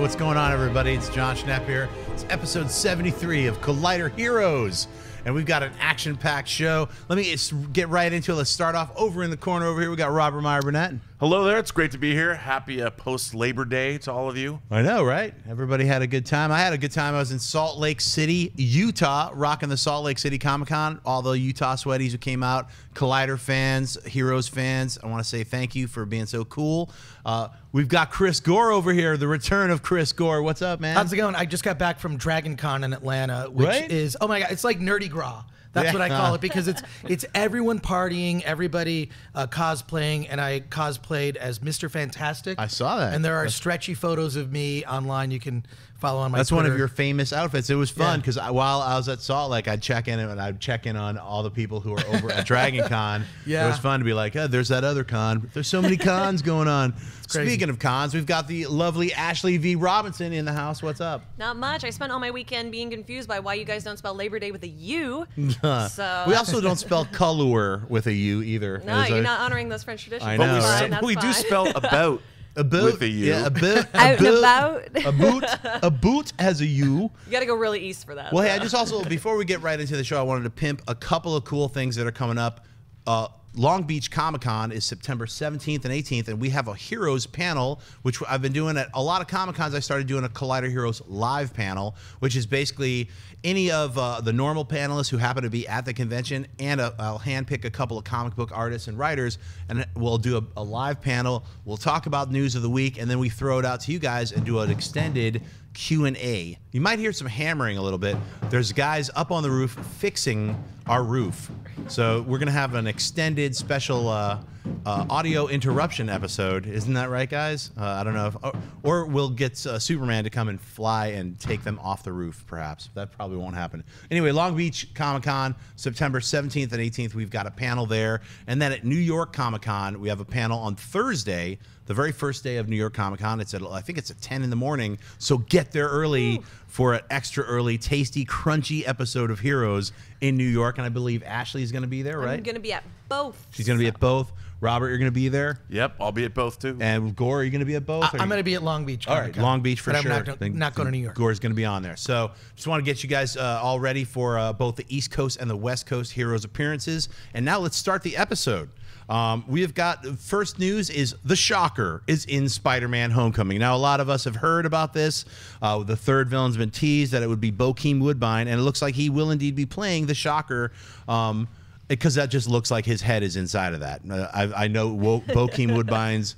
what's going on, everybody? It's Jon Schnepp here. It's episode 73 of Collider Heroes, and we've got an action-packed show. Let me get right into it. Let's start off over in the corner over here. We got Robert Meyer Burnett. Hello there. It's great to be here. Happy uh, post Labor Day to all of you. I know, right? Everybody had a good time. I had a good time. I was in Salt Lake City, Utah, rocking the Salt Lake City Comic Con. All the Utah sweaties who came out, Collider fans, Heroes fans. I want to say thank you for being so cool. Uh, we've got Chris Gore over here, the return of Chris Gore. What's up, man? How's it going? I just got back from Dragon Con in Atlanta, which Right? is oh my god, it's like nerdy gras. That's Yeah. what I call it because it's it's everyone partying, everybody uh, cosplaying, and I cosplayed as Mr. Fantastic. I saw that. and there are stretchy photos of me online. You can follow on my. That's one of your famous outfits. It was fun Yeah. because while I was at Salt Lake, I'd check in and I'd check in on all the people who are over at Dragon Con. Yeah, It was fun to be like, oh, there's that other con. There's so many cons going on. Speaking of cons, we've got the lovely Ashley V. Robinson in the house. What's up? Not much. I spent all my weekend being confused by why you guys don't spell Labor Day with a U. so we also don't spell color with a U either. no, As you're a- not honoring those French traditions. I But know, we, right? we do spell about a boot with a U. Yeah, a boot. a Out and boot- about. A boot. A boot has a U. You got to go really east for that. Well, hey, I just also before we get right into the show, I wanted to pimp a couple of cool things that are coming up. Uh, Long Beach Comic Con is September 17th and 18th, and we have a Heroes panel, which I've been doing at a lot of Comic Cons. I started doing a Collider Heroes live panel, which is basically any of uh, the normal panelists who happen to be at the convention, and i I'll handpick a couple of comic book artists and writers, and we'll do a, a live panel. We'll talk about news of the week, and then we throw it out to you guys and do an extended Q&A. You might hear some hammering a little bit. There's guys up on the roof fixing our roof. So we're going to have an extended special uh, uh, audio interruption episode. Isn't that right, guys? Uh, I don't know if or, or we'll get uh, Superman to come and fly and take them off the roof perhaps. That probably won't happen. Anyway, Long Beach Comic-Con, September 17th and 18th, we've got a panel there. And then at New York Comic-Con, we have a panel on Thursday the very first day of New York Comic Con. It's at I think it's at 10 in the morning. So get there early for an extra early, tasty, crunchy episode of Heroes in New York. And I believe Ashley is going to be there, right? I'm going to be at both. She's going to be at both. Robert, you're going to be there, Yep, I'll be at both too. and Gore, are you going to be at both? I, Or am going to be at Long Beach. all right, Comic-Con, Long Beach for but sure. I'm not, Then- not going to New York. Gore's going to be on there. So just want to get you guys uh, all ready for uh, both the East Coast and the West Coast Heroes appearances. And now let's start the episode. Um, we have got first news is the Shocker is in Spider-Man: Homecoming. Now a lot of us have heard about this. Uh, the third villain's been teased that it would be Bokeem Woodbine, and it looks like he will indeed be playing the Shocker. Um, because that just looks like his head is inside of that. Uh, I, I know Wo- Bokeem Woodbine's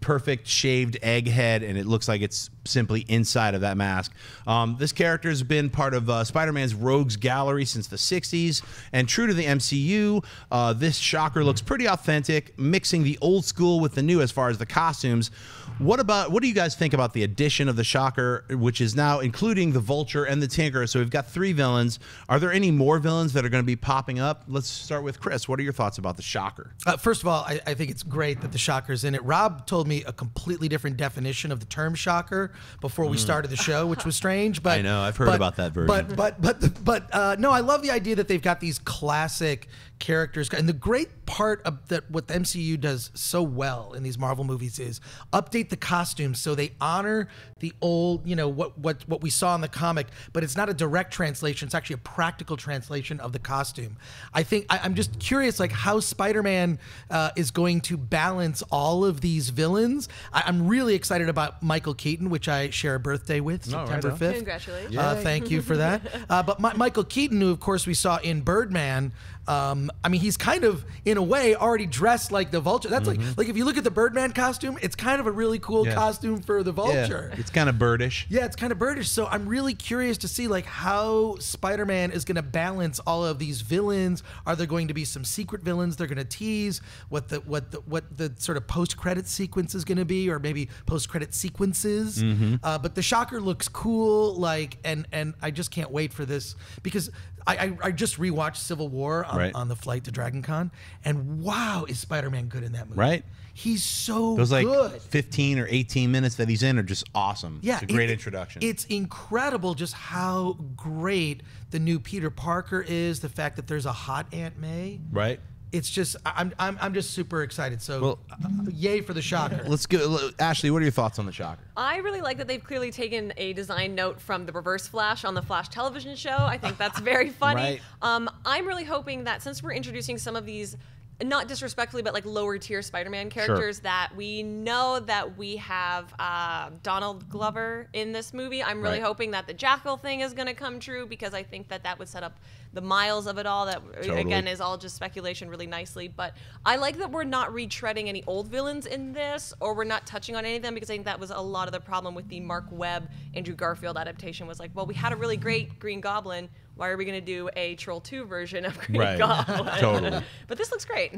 perfect shaved egg head, and it looks like it's simply inside of that mask. Um, this character has been part of uh, Spider-Man's Rogues Gallery since the '60s, and true to the MCU, uh, this Shocker looks pretty authentic, mixing the old school with the new as far as the costumes. What about what do you guys think about the addition of the Shocker, which is now including the Vulture and the Tinker? So we've got three villains. Are there any more villains that are going to be popping up? Let's start with Chris. What are your thoughts about the Shocker? Uh, first of all, I, I think it's great that the shocker's in it. Rob told me a completely different definition of the term shocker before we started the show, which was strange. But Mm. I know, I've heard but- about that version. But but but but uh, no, I love the idea that they've got these classic characters, and the great part of that what the MCU does so well in these Marvel movies is update the costumes so they honor the old, you know, what what what we saw in the comic, but it's not a direct translation; it's actually a practical translation of the costume. I think I, I'm just curious, like how Spider-Man uh, is going to balance all of these villains. I, I'm really excited about Michael Keaton, which I share a birthday with, Oh, right September on. 5th. Congratulations. Uh, thank you for that. Uh, but Mi- Michael Keaton, who of course we saw in Birdman, um, I mean, he's kind of in a way already dressed like the Vulture. That's like like if you look at the Birdman costume, it's kind of a really cool Mm-hmm. Yeah. costume for the Vulture. it's kind of birdish. Yeah, it's kind of birdish. So I'm really curious to see like how Spider-Man is going to balance all of these villains. Are there going to be some secret villains they're going to tease? What the what the what the sort of post-credit sequence is going to be, or maybe post-credit sequences? Mm-hmm. Uh, but the Shocker looks cool, like, and and I just can't wait for this because. I, I, I just rewatched Civil War on, Right. on the flight to Dragon Con, and wow, is Spider-Man good in that movie? Right. He's so Those like good. 15 or 18 minutes that he's in are just awesome. Yeah, it's a great it- introduction. It's incredible just how great the new Peter Parker is. The fact that there's a hot Aunt May. right. It's just I- I'm I'm, I'm just super excited. So, Well- uh, yay for the shocker. Let's go, Ashley. What are your thoughts on the Shocker? I really like that they've clearly taken a design note from the Reverse Flash on the Flash television show. I think that's very funny. Right. Um, I'm really hoping that since we're introducing some of these, not disrespectfully, but like lower tier Spider-Man characters, that we know that we have uh, Donald Glover in this movie. I'm really Right. hoping that the Jackal thing is going to come true because I think that that would set up the miles of it all. That Totally. again is all just speculation, really nicely. But I like that we're not retreading any old villains in this, or we're not touching on any of them because I think that was a lot of the problem with the Mark Webb Andrew Garfield adaptation. Was like, well, we had a really great Green Goblin. Why are we going to do a Troll 2 version of Green Right. Goblin? Totally. but this looks great.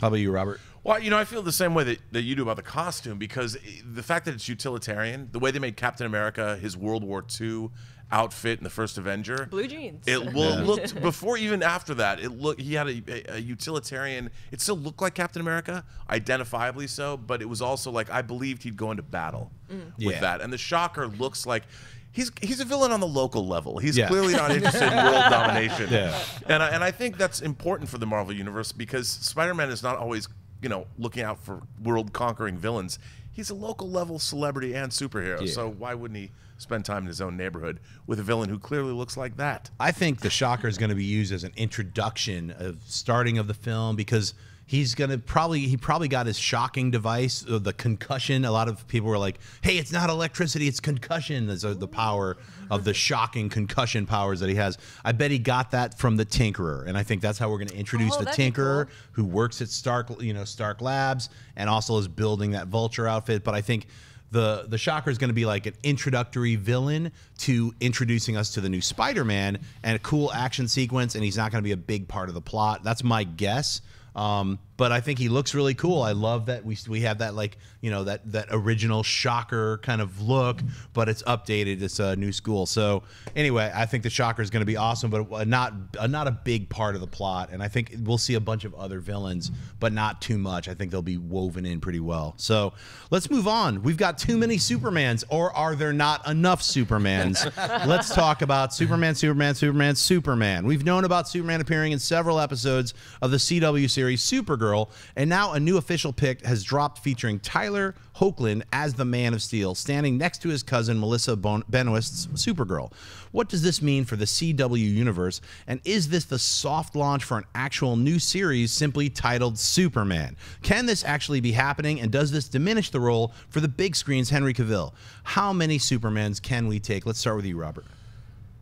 How about you, Robert? Well, you know, I feel the same way that, that you do about the costume because the fact that it's utilitarian, the way they made Captain America his World War II outfit in the first Avenger, Blue jeans. It well, it looked before even after that. It looked he had a, a, a utilitarian. It still looked like Captain America, identifiably so, but it was also like I believed he'd go into battle mm. with Yeah. that. And the Shocker looks like. He's, he's a villain on the local level. He's Yeah. clearly not interested in world domination. Yeah. And I, and I think that's important for the Marvel universe because Spider-Man is not always, you know, looking out for world conquering villains. He's a local level celebrity and superhero. Yeah. So why wouldn't he spend time in his own neighborhood with a villain who clearly looks like that? I think the Shocker is going to be used as an introduction of starting of the film because he's going to probably he probably got his shocking device, uh, the concussion. A lot of people were like, "Hey, it's not electricity, it's concussion." Uh, the power of the shocking concussion powers that he has. I bet he got that from the Tinkerer, and I think that's how we're going to introduce Oh, the Tinkerer, cool. who works at Stark, you know, Stark Labs, and also is building that Vulture outfit. But I think the the Shocker is going to be like an introductory villain to introducing us to the new Spider-Man and a cool action sequence, and he's not going to be a big part of the plot. That's my guess. Um, but I think he looks really cool. I love that we we have that like you know that that original Shocker kind of look, but it's updated. It's a new school. So anyway, I think the Shocker is going to be awesome, but not uh, not a big part of the plot. And I think we'll see a bunch of other villains, but not too much. I think they'll be woven in pretty well. So let's move on. We've got too many Supermans, or are there not enough Supermans? let's talk about Superman, Superman, Superman, Superman. We've known about Superman appearing in several episodes of the CW series Supergirl, and now a new official pick has dropped featuring Tyler Hoechlin as the Man of Steel, standing next to his cousin Melissa bon- Benoist's Supergirl. What does this mean for the CW universe, and is this the soft launch for an actual new series simply titled Superman? Can this actually be happening, and does this diminish the role for the big screen's Henry Cavill? How many Supermans can we take? Let's start with you, Robert.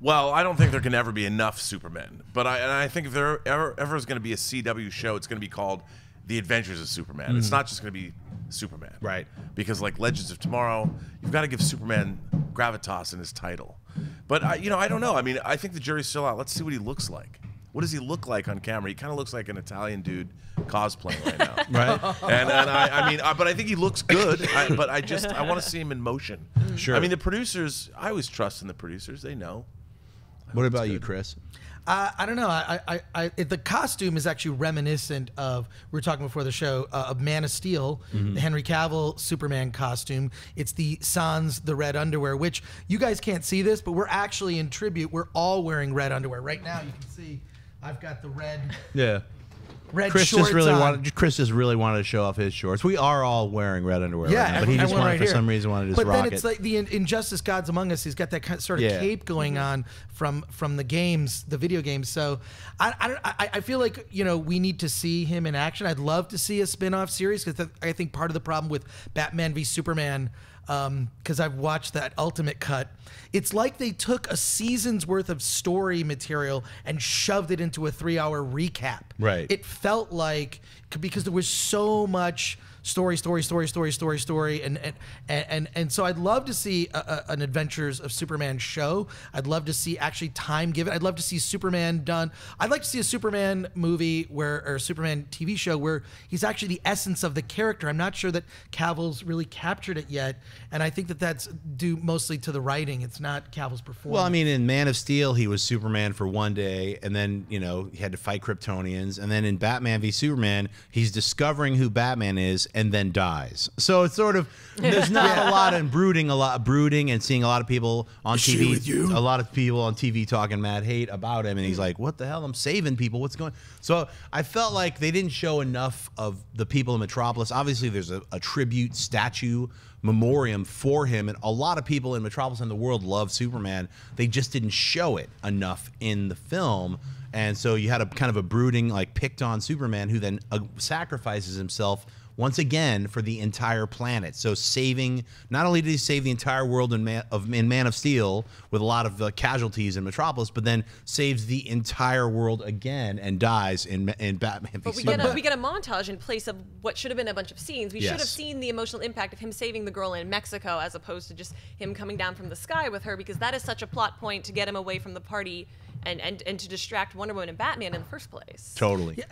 Well, I don't think there can ever be enough Supermen, but I and I think if there ever ever is going to be a CW show, it's going to be called The Adventures of Superman. It's mm. not just going to be Superman, Right. Because like Legends of Tomorrow, you've got to give Superman gravitas in his title. But I, you know, I don't know. I mean, I think the jury's still out. Let's see what he looks like. What does he look like on camera? He kind of looks like an Italian dude cosplaying right now. Right. and, and I, I mean, I, but I think he looks good. I, but I just I want to see him in motion. Sure. I mean, the producers. I always trust in the producers. They know. What about you, Chris? Uh, I don't know. I, I, I, it, the costume is actually reminiscent of we were talking before the show uh, of Man of Steel, the Henry Cavill Superman costume. It's the Sans the red underwear, which you guys can't see this, but we're actually in tribute. We're all wearing red underwear right now. You can see I've got the red Yeah. Red Chris shorts just really on. wanted. Chris just really wanted to show off his shorts. We are all wearing red underwear, Yeah, right now, but he just wanted right for here. some reason wanted to just but rock then it's it. like the Injustice Gods Among Us. He's got that kind of, sort of Yeah. cape going mm-hmm. on from from the games, the video games. So I I, don't, I I feel like you know we need to see him in action. I'd love to see a spin off series because I think part of the problem with Batman v Superman. Um, because I've watched that ultimate cut, it's like they took a season's worth of story material and shoved it into a three-hour recap. Right. It felt like because there was so much story, story, story, story, story, story, and and and and so I'd love to see a, a, an Adventures of Superman show. I'd love to see actually time given. I'd love to see Superman done. I'd like to see a Superman movie where or a Superman TV show where he's actually the essence of the character. I'm not sure that Cavill's really captured it yet, and I think that that's due mostly to the writing writing. It's not Cavill's performance. Well, I mean, in Man of Steel, he was Superman for one day, and then you know he had to fight Kryptonians, and then in Batman v Superman, he's discovering who Batman is, and then dies. So it's sort of there's not a lot of brooding, a lot of brooding, and seeing a lot of people on TV, a lot of people on TV talking mad hate about him, and he's like, "What the hell? I'm saving people. What's going?" So I felt like they didn't show enough of the people in Metropolis. Obviously, there's a, a tribute statue memoriam for him. And a lot of people in metropolis and the world love superman. They just didn't show it enough in the film. And so you had a kind of a brooding like picked on superman who then uh, sacrifices himself once again for the entire planet. So saving not only did he save the entire world in Man of, in Man of Steel with a lot of uh, casualties in Metropolis, but then saves the entire world again and dies in in Batman. But we get a we get a montage in place of what should have been a bunch of scenes. We should have seen the emotional impact of him saving the girl in Mexico as opposed to just him coming down from the sky with her because that is such a plot point to get him away from the party and and, and to distract Wonder Woman and Batman in the first place. totally.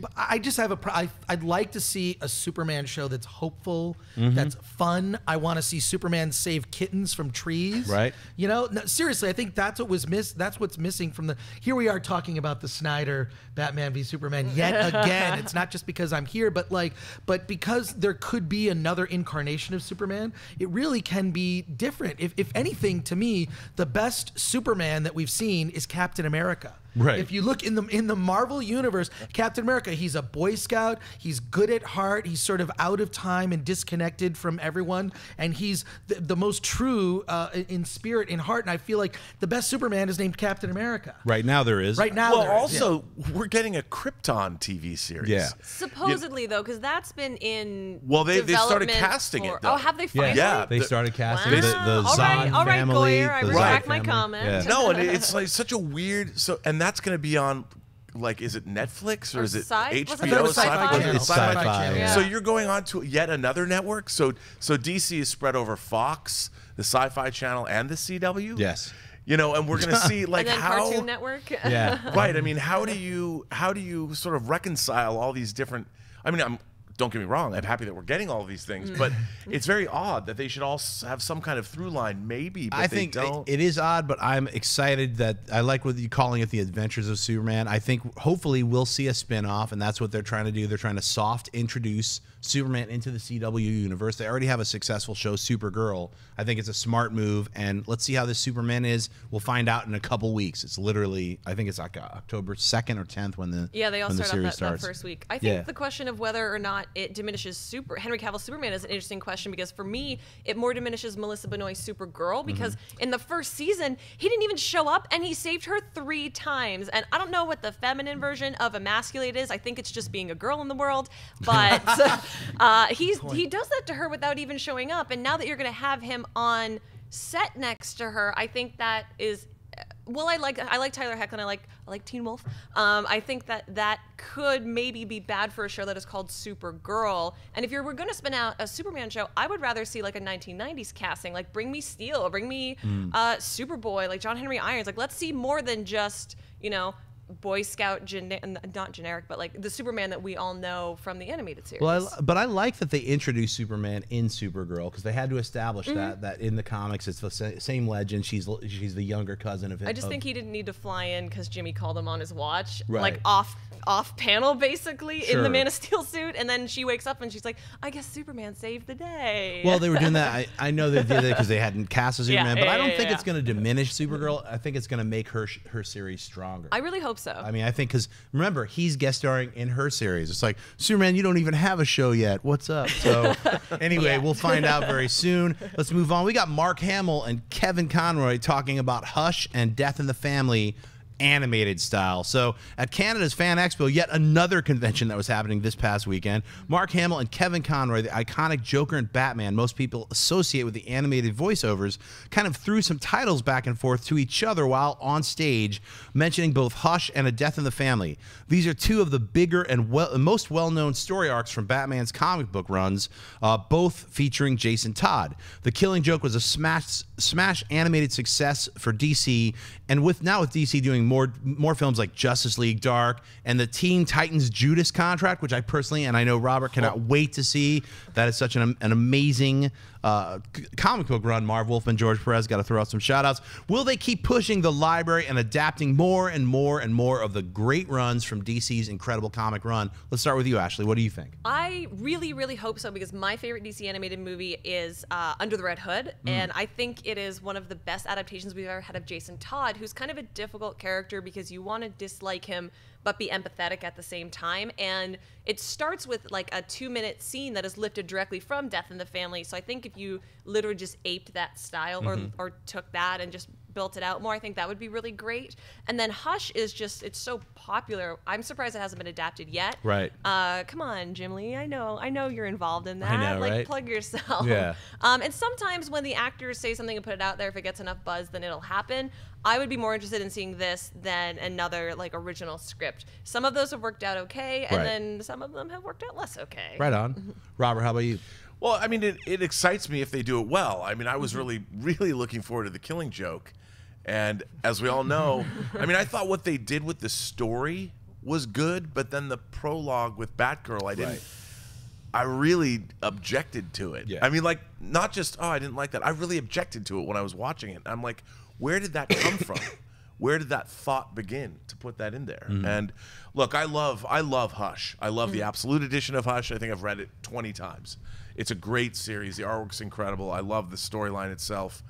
But I just have a. Pro- I, I'd like to see a Superman show that's hopeful, Mm-hmm. that's fun. I want to see Superman save kittens from trees. Right. You know, no, seriously, I think that's what was miss. That's what's missing from the. Here we are talking about the Snyder Batman v Superman yet again. it's not just because I'm here, but like, but because there could be another incarnation of Superman. It really can be different. If if anything, to me, the best Superman that we've seen is Captain America. Right. If you look in the in the Marvel universe, Captain America, he's a Boy Scout. He's good at heart. He's sort of out of time and disconnected from everyone, and he's the, the most true uh, in spirit, in heart. And I feel like the best Superman is named Captain America. Right now there is. Right now, Well, there is, also we're getting a Krypton TV series. Yeah. Supposedly though, because that's been in Well, they- they started development casting it, though. Oh, have they Yeah, finally? Yeah. They started casting Wow. the, the All Zod right, all right, family. Goyer, I retract Zod my comment. Yeah. No, and it's like such a weird. So, and that's going to be on, like, is it Netflix or, Or is it Sci- was it HBO? the Sci-Fi Channel? It's Sci-Fi, Channel. yeah. So you're going on to yet another network. So, so DC is spread over Fox, the Sci-Fi Channel, and the CW. Yes. You know, and we're going to see like and then how. Cartoon Network. Yeah. Right. I mean, how do you how do you sort of reconcile all these different? I mean, I'm don't get me wrong. I'm happy that we're getting all of these things, mm. but it's very odd that they should all have some kind of through line, maybe. But I they think don't. it is odd, but I'm excited that I like what you're calling it the Adventures of Superman. I think hopefully we'll see a spin-off, and that's what they're trying to do. They're trying to soft introduce Superman into the CW universe. They already have a successful show, Supergirl. I think it's a smart move, and let's see how this Superman is. We'll find out in a couple weeks. It's literally, I think it's like October second or tenth when the Yeah, they all when the that, that first week. I think Yeah. the question of whether or not it diminishes Super Henry Cavill Superman is an interesting question because for me, it more diminishes Melissa Benoist Supergirl Mm-hmm. because in the first season he didn't even show up and he saved her three times. And I don't know what the feminine version of emasculate is. I think it's just being a girl in the world, but uh, he's he does that to her without even showing up. And now that you're going to have him on set next to her, I think that is well, I like I like Tyler Hoechlin. I like I like Teen Wolf. Um, I think that that could maybe be bad for a show that is called Supergirl. And if you're we're going to spin out a Superman show, I would rather see like a 1990s casting. Like bring me Steel, bring me uh, Superboy, like John Henry Irons. Like let's see more than just you know Boy Scout, not generic, but like the Superman that we all know from the animated series. Well, I, but I like that they introduced Superman in Supergirl because they had to establish Mm-hmm. that that in the comics it's the sa- same legend. She's she's the younger cousin of him. I just of- think he didn't need to fly in because Jimmy called him on his watch, Right. like off off panel, basically in the Man of Steel suit, and then she wakes up and she's like, "I guess Superman saved the day." Well, they were doing that. I, I know they did it because they hadn't cast a Yeah, Superman, but yeah, I don't yeah, think yeah. it's going to diminish Supergirl. I think it's going to make her her series stronger. I really hope so. I mean, I think because remember he's guest starring in her series. It's like Superman, you don't even have a show yet. What's up? So anyway, Yeah. we'll find out very soon. Let's move on. We got Mark Hamill and Kevin Conroy talking about Hush and Death in the Family animated style. So at Canada's Fan Expo, yet another convention that was happening this past weekend, Mark Hamill and Kevin Conroy, the iconic Joker and Batman most people associate with the animated voiceovers, kind of threw some titles back and forth to each other while on stage, mentioning both Hush and A Death in the Family. These are two of the bigger and well, most well-known story arcs from Batman's comic book runs, uh, both featuring Jason Todd. The Killing Joke was a smash smash animated success for DC, and with now with DC doing more more films like Justice League Dark and the Teen Titans Judas contract, which I personally and I know Robert cannot oh. wait to see. That is such an, an amazing uh, comic book run. Marv Wolfman, George Perez, got to throw out some shout outs. Will they keep pushing the library and adapting more and more and more of the great runs from DC's incredible comic run? Let's start with you, Ashley. What do you think? I really, really hope so because my favorite DC animated movie is uh, Under the Red Hood, Mm. and I think it is one of the best adaptations we've ever had of Jason Todd, who's kind of a difficult character because you want to dislike him but be empathetic at the same time. And it starts with like a two-minute scene that is lifted directly from Death in the Family. So I think if you literally just aped that style Mm-hmm. or or took that and just built it out more, I think that would be really great. And then Hush is just it's so popular. I'm surprised it hasn't been adapted yet. Right. Uh, come on, Jim Lee. I know, I know you're involved in that. I know, like, right? plug yourself. Yeah. Um, and sometimes when the actors say something and put it out there, if it gets enough buzz, then it'll happen. I would be more interested in seeing this than another like original script. Some of those have worked out okay, and Right. then some of them have worked out less okay. Right on. Mm-hmm. Robert, how about you? Well, I mean, it, it excites me if they do it well. I mean, I was mm-hmm. really, really looking forward to the Killing Joke, and as we all know, I mean, I thought what they did with the story was good, but then the prologue with Batgirl, I didn't. I really objected to it. Yeah. I mean, like, not just oh, I didn't like that. I really objected to it when I was watching it. I'm like, where did that come from? Where did that thought begin to put that in there? And look, I love, I love Hush. I love the Absolute Edition of Hush. I think I've read it 20 times. It's a great series. The artwork's incredible. I love the storyline itself.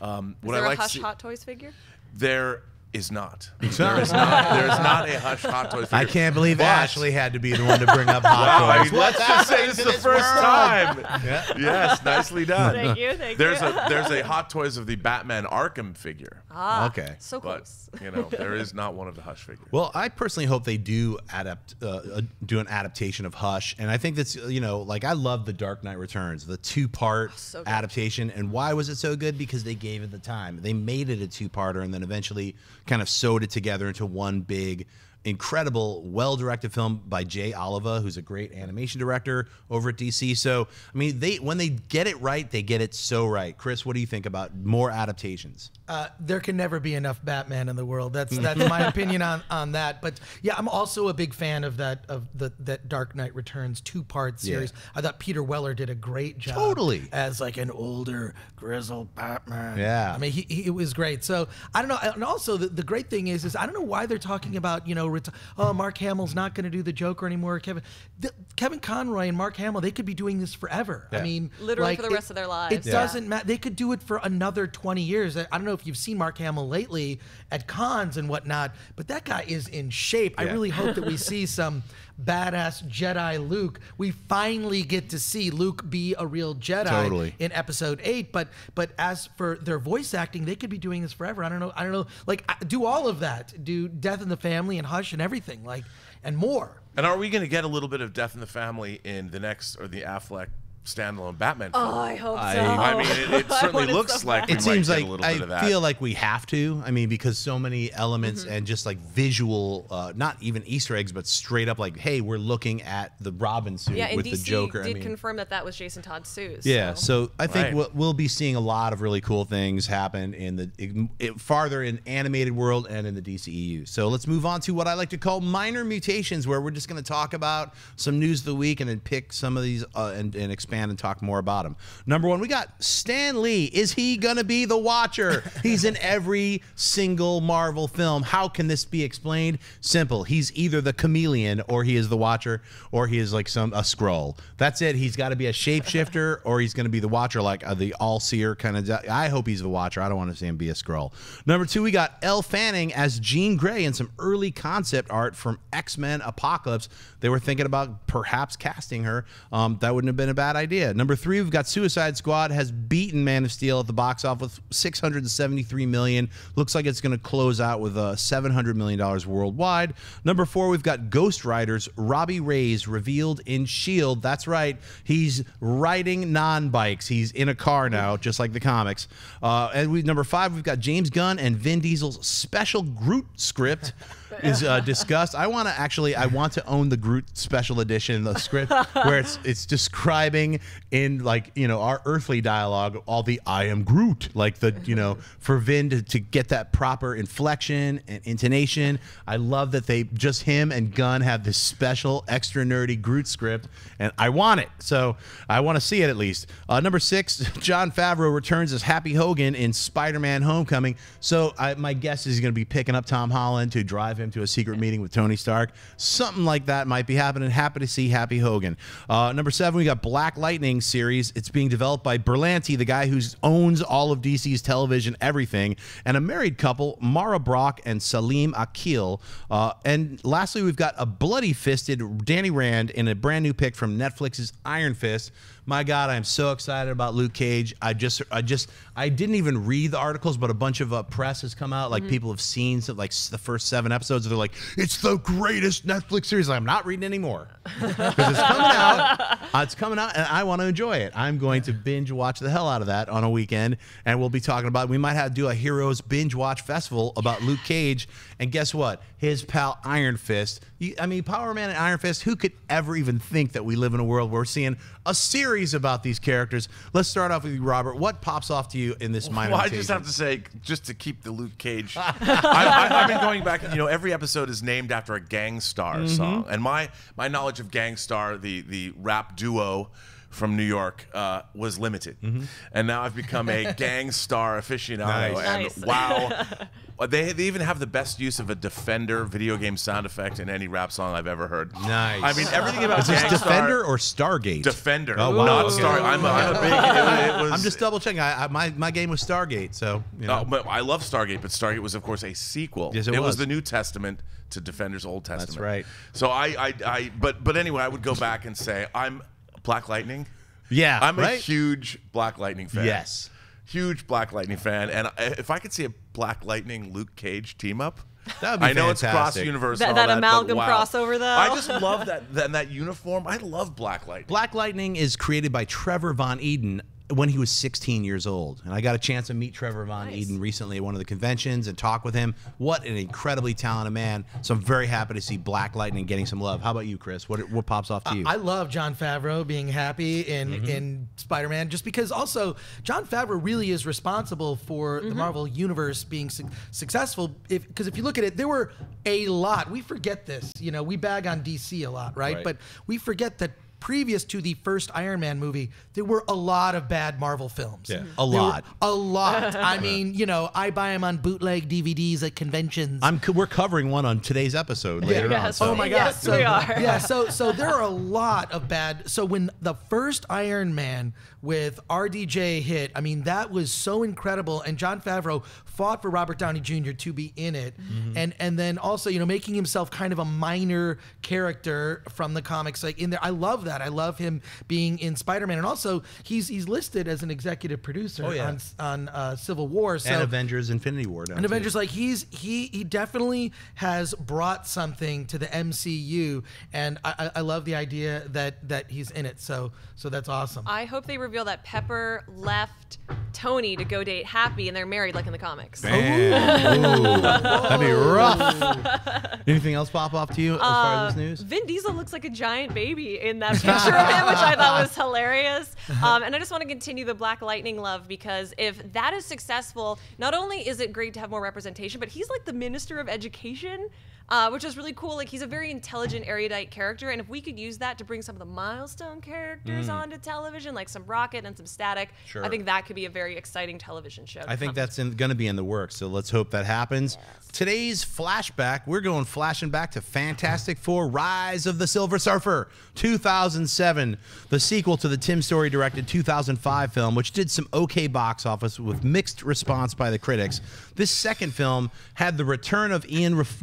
Um, Is what there I a like to Hush see- Hot Toys figure? there is not. There is not. There is not a Hush Hot Toys. Figure. I can't believe But- Ashley had to be the one to bring up hot Wow, I toys. mean, let's just say this is the first time. Yeah. Yes, nicely done. Thank you, thank there's you. a there's a Hot Toys of the Batman Arkham figure, Ah, Okay. So but close. you know there is not one of the Hush figures. Well, I personally hope they do adapt, uh, uh, do an adaptation of Hush, and I think that's you know, like I love the Dark Knight Returns, the two-part Oh, so adaptation, and why was it so good? Because they gave it the time. They made it a two-parter, and then eventually kind of sewed it together into one big. Incredible, well-directed film by Jay Oliva, who's a great animation director over at DC. So, I mean, they when they get it right, they get it so right. Chris, what do you think about more adaptations? Uh, there can never be enough Batman in the world. That's that's my opinion on, on that. But yeah, I'm also a big fan of that of the that Dark Knight Returns two part series. I thought Peter Weller did a great job. Totally. as like an older grizzled Batman. Yeah. I mean he, he it was great. So I don't know. And also the, the great thing is is I don't know why they're talking about you know ret- oh Mark Hamill's not going to do the Joker anymore. Kevin the, Kevin Conroy and Mark Hamill they could be doing this forever. I mean Literally like, for the it- rest of their lives. It Yeah. doesn't matter. They could do it for another 20 years. I, I don't know if you've seen Mark Hamill lately at cons and whatnot, but that guy is in shape. I really hope that we see some badass Jedi Luke. We finally get to see Luke be a real Jedi Totally. in episode 8, but but as for their voice acting, they could be doing this forever. I don't know. I don't know. Like do all of that. Do Death in the Family and Hush and everything like and more. And are we going to get a little bit of Death in the Family in the next or the Affleck standalone Batman? film? Oh, I hope so. I mean, it, it certainly want it looks so like we it seems like a little bit of I that. feel like we have to. I mean, because so many elements Mm-hmm. and just like visual, uh, not even Easter eggs, but straight up like, hey, we're looking at the Robin suit Yeah, with DC the Joker. did I mean, confirm that that was Jason Todd's suit. yeah, so I think Right. we'll, we'll be seeing a lot of really cool things happen in the it, it- farther in animated world and in the DCEU. So let's move on to what I like to call minor mutations, where we're just going to talk about some news of the week and then pick some of these uh, and, and expand and talk more about him. Number one, we got Stan Lee. Is he going to be the Watcher? He's in every single Marvel film. How can this be explained? Simple. He's either the chameleon or he is the Watcher or he is like some a scroll. That's it. He's got to be a shapeshifter or he's going to be the Watcher, like uh, the all seer kind of. I hope he's the Watcher. I don't want to see him be a scroll. Number two, we got Elle Fanning as Jean Grey in some early concept art from X Men Apocalypse. They were thinking about perhaps casting her. Um, that wouldn't have been a bad idea. Number three, we've got Suicide Squad has beaten Man of Steel at the box office with 673 million. Looks like it's going to close out with uh, 700 million dollars worldwide. Number four, we've got Ghost Riders. Robbie Reyes revealed in Shield. That's right, he's riding non-bikes. He's in a car now, just like the comics. Uh, and we number five, we've got James Gunn and Vin Diesel's special Groot script. Is uh, discussed. I want to actually. I want to own the Groot special edition, the script where it's it's describing in like you know our earthly dialogue all the I am Groot, like the you know for Vin to, to get that proper inflection and intonation. I love that they just him and Gunn have this special extra nerdy Groot script, and I want it. So I want to see it at least. Uh, number six, Jon Favreau returns as Happy Hogan in Spider-Man: Homecoming. So I, my guess is he's going to be picking up Tom Holland to drive him to a secret meeting with Tony Stark. Something like that might be happening. Happy to see Happy Hogan. Uh, number seven, we got Black Lightning series. It's being developed by Berlanti, the guy who owns all of DC's television, everything, and a married couple, Mara Brock and Salim Akil. Uh, and lastly, we've got a bloody fisted Danny Rand in a brand new pick from Netflix's Iron Fist. My God, I'm so excited about Luke Cage. I just, I just, I didn't even read the articles, but a bunch of uh, press has come out. Like people have seen some, like the first seven episodes. They're like, it's the greatest Netflix series. I'm not reading anymore because it's coming out. Uh, it's coming out, and I want to enjoy it. I'm going to binge watch the hell out of that on a weekend, and we'll be talking about. We might have to do a Heroes binge watch festival about Luke Cage, and guess what? His pal Iron Fist. You, I mean, Power Man and Iron Fist. Who could ever even think that we live in a world where we're seeing a series about these characters? Let's start off with you, Robert. What pops off to you in this minor? Well, I just have to say, just to keep the Luke Cage, I, I, I've been going back. You know, every episode is named after a Gang Starr Mm-hmm. song, and my my knowledge of Gang Starr, the the rap duo from New York, uh, was limited, and now I've become a Gang Starr aficionado. Mm-hmm. Nice. And Nice. wow. They, they even have the best use of a Defender video game sound effect in any rap song I've ever heard. Nice. I mean, everything about Is this Gang Starr, Defender or Stargate? Defender, Oh, wow. not Okay. Star. I'm a, I'm a big. It, it was, I'm just double checking. I, I, my my game was Stargate, so you know. Oh, but I love Stargate, but Stargate was, of course, a sequel. Yes, it was. was. the New Testament to Defender's Old Testament. That's right. So I, I, I, but, but anyway, I would go back and say I'm Black Lightning. yeah, I'm a huge Black Lightning fan. Yes. huge Black Lightning fan, and if I could see a Black Lightning Luke Cage team up. That would be I know it's cross universe. That- and all that but amalgam wow. crossover, though. I just love that, that that uniform. I love Black Lightning. Black Lightning is created by Trevor Von Eeden when he was 16 years old. And I got a chance to meet Trevor Von Nice. Eeden recently at one of the conventions and talk with him. What an incredibly talented man. So I'm very happy to see Black Lightning getting some love. How about you, Chris? What what pops off to you? I love Jon Favreau being happy in Mm-hmm. in Spider-Man, just because also Jon Favreau really is responsible for Mm-hmm. the Marvel universe being su- successful. If because if you look at it, there were a lot. We forget this. You know, we bag on DC a lot, right? Right. But we forget that. Previous to the first Iron Man movie, there were a lot of bad Marvel films. Yeah. A There were lot. A lot. I mean, you know, I buy them on bootleg DVDs at conventions. I'm co- we're covering one on today's episode later on. Yes. So. Oh my god! Yes, so, we are. Yeah, so so there are a lot of bad. So when the first Iron Man with RDJ hit, I mean that was so incredible, and Jon Favreau fought for Robert Downey Jr. to be in it, mm-hmm. and and then also you know making himself kind of a minor character from the comics like in there. I love that. I love him being in Spider Man, and also he's he's listed as an executive producer Oh, yeah. on on uh, Civil War. So and Avengers Infinity War. down and too. Avengers, like he's he he definitely has brought something to the MCU, and I, I- I love the idea that that he's in it. So so that's awesome. I hope they reveal that Pepper left Tony to go date Happy and they're married like in the comics. Ooh, that'd be rough. Anything else pop off to you as far as this news? Vin Diesel looks like a giant baby in that picture of him, which I thought was hilarious. Um, and I just want to continue the Black Lightning love because if that is successful, not only is it great to have more representation, but he's like the Minister of Education. Uh, which is really cool. Like he's a very intelligent, erudite character, and if we could use that to bring some of the milestone characters onto television, like some Rocket and some Static, Sure. I think that could be a very exciting television show. I think come. that's going to be in the works. So let's hope that happens. Today's flashback, we're going flashing back to Fantastic Four: Rise of the Silver Surfer, 2007, the sequel to the Tim Story directed 2005 film, which did some okay box office with mixed response by the critics. This second film had the return of Ian Ruff-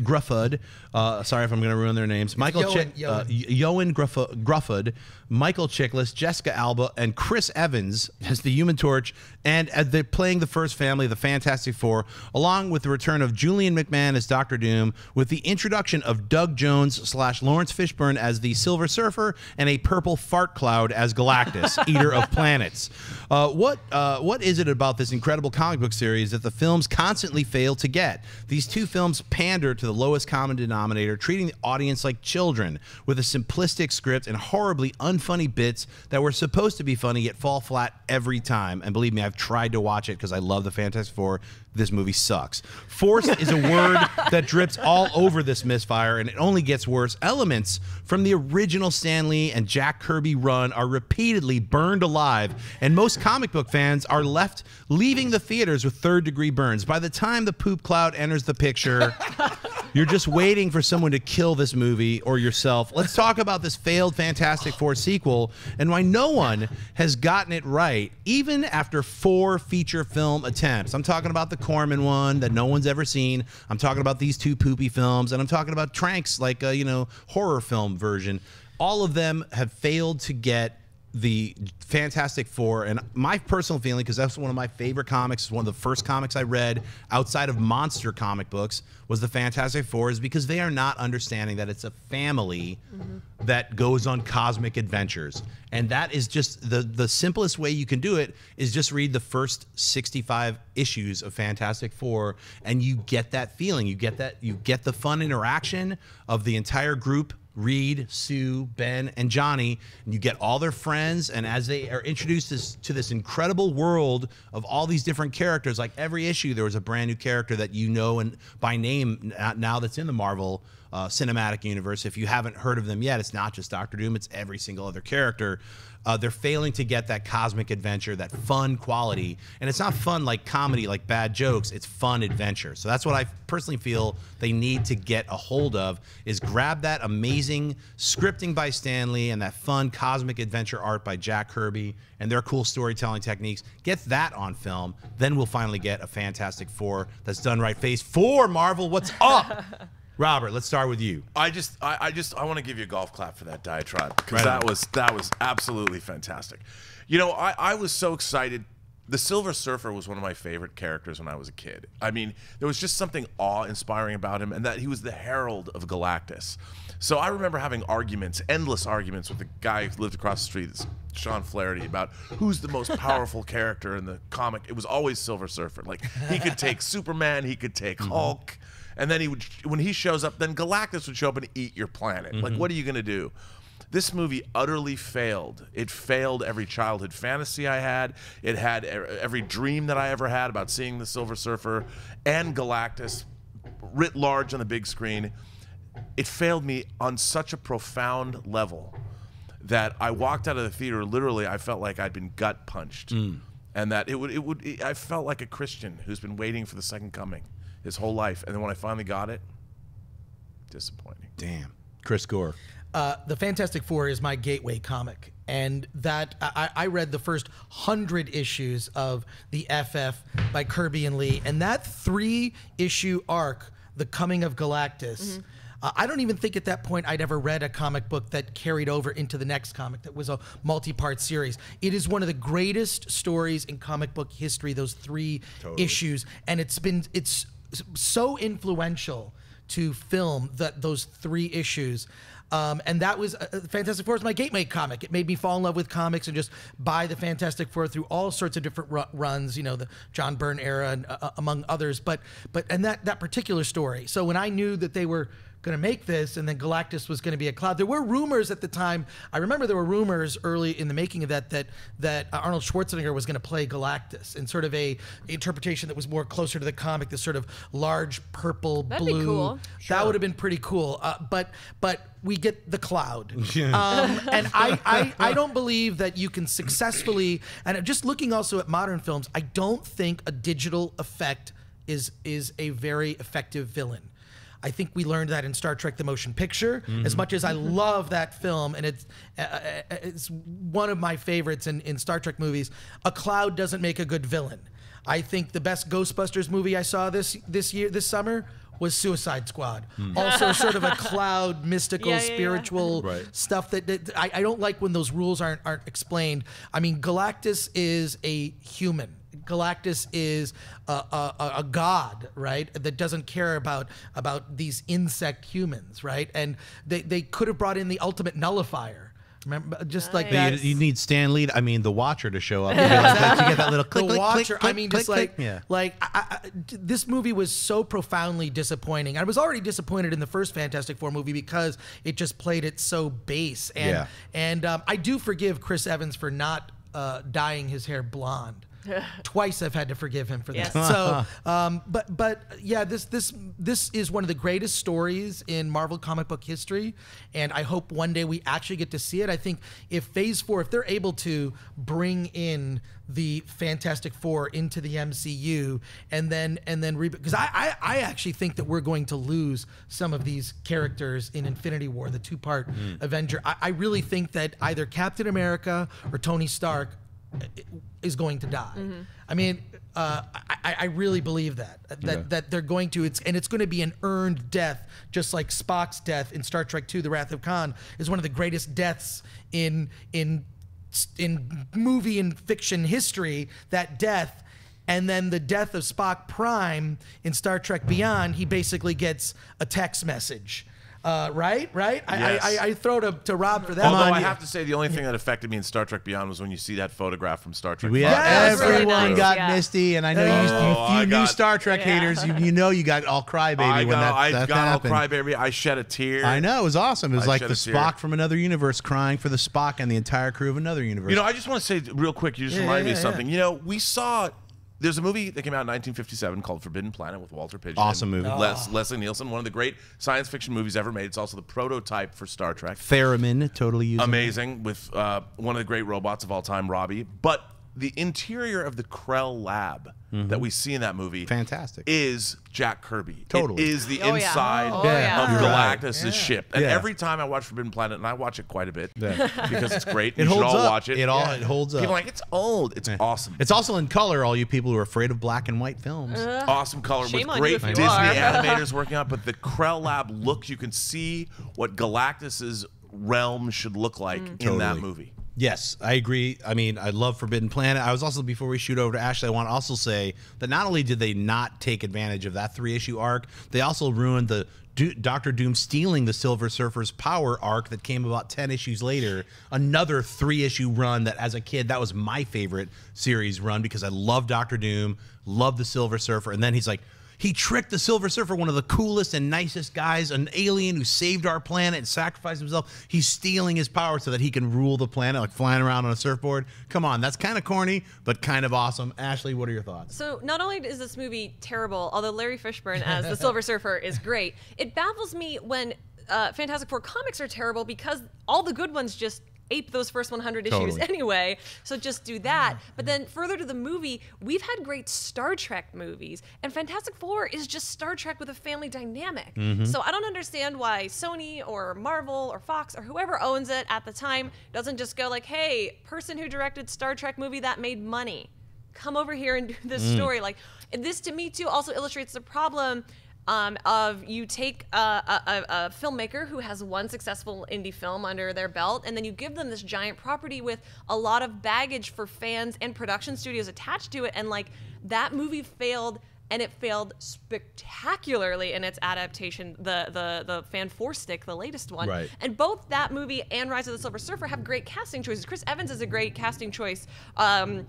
Uh, sorry if I'm going to ruin their names. Michael Yoan, Chick, uh, Ioan Gruff- Gruffudd, Michael Chiklis, Jessica Alba, and Chris Evans as the Human Torch, and as they're playing the first family, the Fantastic Four, along with the return of Julian McMahon as Doctor Doom, with the introduction of Doug Jones slash Laurence Fishburne as the Silver Surfer, and a purple fart cloud as Galactus, Eater of Planets. Uh, what uh, what is it about this incredible comic book series that the films constantly fail to get? These two films pander to the lowest common denominator, treating the audience like children with a simplistic script and horribly unfunny bits that were supposed to be funny yet fall flat every time. And believe me, I've tried to watch it because I love the Fantastic Four. This movie sucks. Force is a word that drips all over this misfire, and it only gets worse. Elements from the original Stan Lee and Jack Kirby run are repeatedly burned alive, and most comic book fans are left leaving the theaters with third degree burns. By the time the poop cloud enters the picture, you're just waiting for someone to kill this movie or yourself. Let's talk about this failed Fantastic Four sequel and why no one has gotten it right, even after four feature film attempts. I'm talking about the Corman one that no one's ever seen. I'm talking about these two poopy films, and I'm talking about Trank's, like a, you know, horror film version. All of them have failed to get the Fantastic Four, and my personal feeling, because that's one of my favorite comics, one of the first comics I read outside of monster comic books, was the Fantastic Four, is because they are not understanding that it's a family mm-hmm. that goes on cosmic adventures, and that is just the the simplest way you can do it is just read the first 65 issues of Fantastic Four, and you get that feeling, you get that, you get the fun interaction of the entire group Reed, Sue, Ben, and Johnny, and you get all their friends. And as they are introduced this, to this incredible world of all these different characters, like every issue, there was a brand new character that you know and by name uh, now that's in the Marvel uh, cinematic universe. If you haven't heard of them yet, it's not just Doctor Doom; it's every single other character. Uh, they're failing to get that cosmic adventure, that fun quality, and it's not fun like comedy, like bad jokes. It's fun adventure. So that's what I personally feel they need to get a hold of: is grab that amazing scripting by Stan Lee and that fun cosmic adventure art by Jack Kirby and their cool storytelling techniques. Get that on film, then we'll finally get a Fantastic Four that's done right. Phase four, Marvel, what's up? Robert, let's start with you. I just, I, I just, I want to give you a golf clap for that diatribe because Right that on. was that was absolutely fantastic. You know, I, I was so excited. The Silver Surfer was one of my favorite characters when I was a kid. I mean, there was just something awe-inspiring about him, and that he was the herald of Galactus. So I remember having arguments, endless arguments, with the guy who lived across the street, Sean Flaherty, about who's the most powerful character in the comic. It was always Silver Surfer. Like he could take Superman, he could take mm-hmm. Hulk. And then he would, when he shows up, then Galactus would show up and eat your planet. Like, mm-hmm. what are you gonna do? This movie utterly failed. It failed every childhood fantasy I had. It had every dream that I ever had about seeing the Silver Surfer and Galactus writ large on the big screen. It failed me on such a profound level that I walked out of the theater. Literally, I felt like I'd been gut punched, mm. and that it would, it would. I felt like a Christian who's been waiting for the second coming his whole life, and then when I finally got it, disappointing. Damn. Chris Gore. uh, the Fantastic Four is my gateway comic, and that I, I read the first hundred issues of the FF by Kirby and Lee, and that three issue arc, the coming of Galactus. Uh, I don't even think at that point I'd ever read a comic book that carried over into the next comic that was a multi-part series. It is one of the greatest stories in comic book history. Those three issues, and it's been it's so influential to film that those three issues. Um, and that was uh, Fantastic Four was my gateway comic. It made me fall in love with comics and just buy the Fantastic Four through all sorts of different ru- runs, you know, the John Byrne era and uh, among others. But but and that that particular story. So when I knew that they were going to make this and then Galactus was going to be a cloud. There were rumors at the time. I remember there were rumors early in the making of that that that Arnold Schwarzenegger was going to play Galactus in sort of a interpretation that was more closer to the comic, this sort of large purple That'd be blue. cool. That would have been pretty cool. Uh, but but we get the cloud, um, and I, I I don't believe that you can successfully. And just looking also at modern films, I don't think a digital effect is is a very effective villain. I think we learned that in Star Trek: The Motion Picture. As much as I love that film, and it's uh, uh, it's one of my favorites in, in Star Trek movies, a cloud doesn't make a good villain. I think the best Ghostbusters movie I saw this this year this summer was Suicide Squad. Also, sort of a cloud, mystical, Yeah, yeah, yeah. spiritual Right. stuff that, that I, I don't like when those rules aren't aren't explained. I mean, Galactus is a human. Galactus is a, a, a- god, right? That doesn't care about about these insect humans, right? And they, they could have brought in the ultimate nullifier. Remember, just like Nice. that. You, you need Stan Lee. I mean, the Watcher to show up. You get, you get that little click, the click, Watcher. click, I mean, click, just like, yeah. like I, I, this movie was so profoundly disappointing. I was already disappointed in the first Fantastic Four movie because it just played it so base. And Yeah. and um, I do forgive Chris Evans for not uh, dyeing his hair blonde. Twice I've had to forgive him for that. Yes. So, um, but but yeah, this this this is one of the greatest stories in Marvel comic book history, and I hope one day we actually get to see it. I think if Phase Four, if they're able to bring in the Fantastic Four into the MCU, and then and then because I, I I actually think that we're going to lose some of these characters in Infinity War, the two part Avenger. I, I really think that either Captain America or Tony Stark is going to die. I mean, uh, I, I really believe that that that they're going to. It's and it's going to be an earned death, just like Spock's death in Star Trek II: The Wrath of Khan is one of the greatest deaths in in in movie and fiction history. That death. And then the death of Spock Prime in Star Trek Beyond, he basically gets a text message. Uh, right, right. I, Yes. I, I, I throw to, to Rob for that. Although one. I have to say, the only thing that affected me in Star Trek Beyond was when you see that photograph from Star Trek. We five. Yeah, really everyone nice, got yeah. misty, and I know you, Oh, you, I you new got- Star Trek Yeah. haters. You, you know you got all crybaby I when got, that, I that got all crybaby. I shed a tear. I know it was awesome. It was I like the. Spock from another universe crying for the Spock and the entire crew of another universe. You know, I just want to say real quick. You just Yeah, reminded yeah, me of yeah, something. You know, we saw. There's a movie that came out in 1957 called Forbidden Planet with Walter Pidgeon. Awesome and movie. Les, Leslie Nielsen, one of the great science fiction movies ever made. It's also the prototype for Star Trek. Theremin totally using. Amazing with uh, one of the great robots of all time, Robbie. But the interior of the Krell lab that we see in that movie, Mm-hmm. Fantastic. is Jack Kirby. Totally. it is the Oh, yeah. inside Oh, Yeah, yeah. of you're right. Galactus' ship. And Yeah. every time I watch Forbidden Planet, and I watch it quite a bit Yeah. because it's great. It you should holds all up. watch it. It all- it holds up. People are like it's old. It's awesome. It's also in color. All you people who are afraid of black and white films. awesome color Shame with great Disney animators working on it. But the Krell Lab look, you can see what Galactus's realm should look like in that movie. Yes, I agree. I mean, I love Forbidden Planet. I was also before we shoot over to Ashley, I want to also say that not only did they not take advantage of that three issue arc, they also ruined the Do- Doctor Doom stealing the Silver Surfer's power arc that came about ten issues later. Another three issue run that, as a kid, that was my favorite series run because I love Doctor Doom, love the Silver Surfer, and then he's like. He tricked the Silver Surfer, one of the coolest and nicest guys, an alien who saved our planet and sacrificed himself. He's stealing his power so that he can rule the planet, like flying around on a surfboard. Come on, that's kind of corny, but kind of awesome. Ashley, what are your thoughts? So not only is this movie terrible, although Larry Fishburne as the Silver Surfer is great, it baffles me when uh, Fantastic Four comics are terrible because all the good ones just ape those first 100 issues Totally. anyway. So just do that. But then further to the movie, we've had great Star Trek movies, and Fantastic Four is just Star Trek with a family dynamic. So I don't understand why Sony or Marvel or Fox or whoever owns it at the time doesn't just go like, "Hey, person who directed Star Trek movie that made money." come over here and do this Mm. story. Like and this to me too also illustrates the problem um, of you take a, a, a, filmmaker who has one successful indie film under their belt, and then you give them this giant property with a lot of baggage for fans and production studios attached to it, and like that movie failed. And it failed spectacularly in its adaptation, the the the Fan Four Stick, the latest one. Right. And both that movie and Rise of the Silver Surfer have great casting choices. Chris Evans is a great casting choice. Um,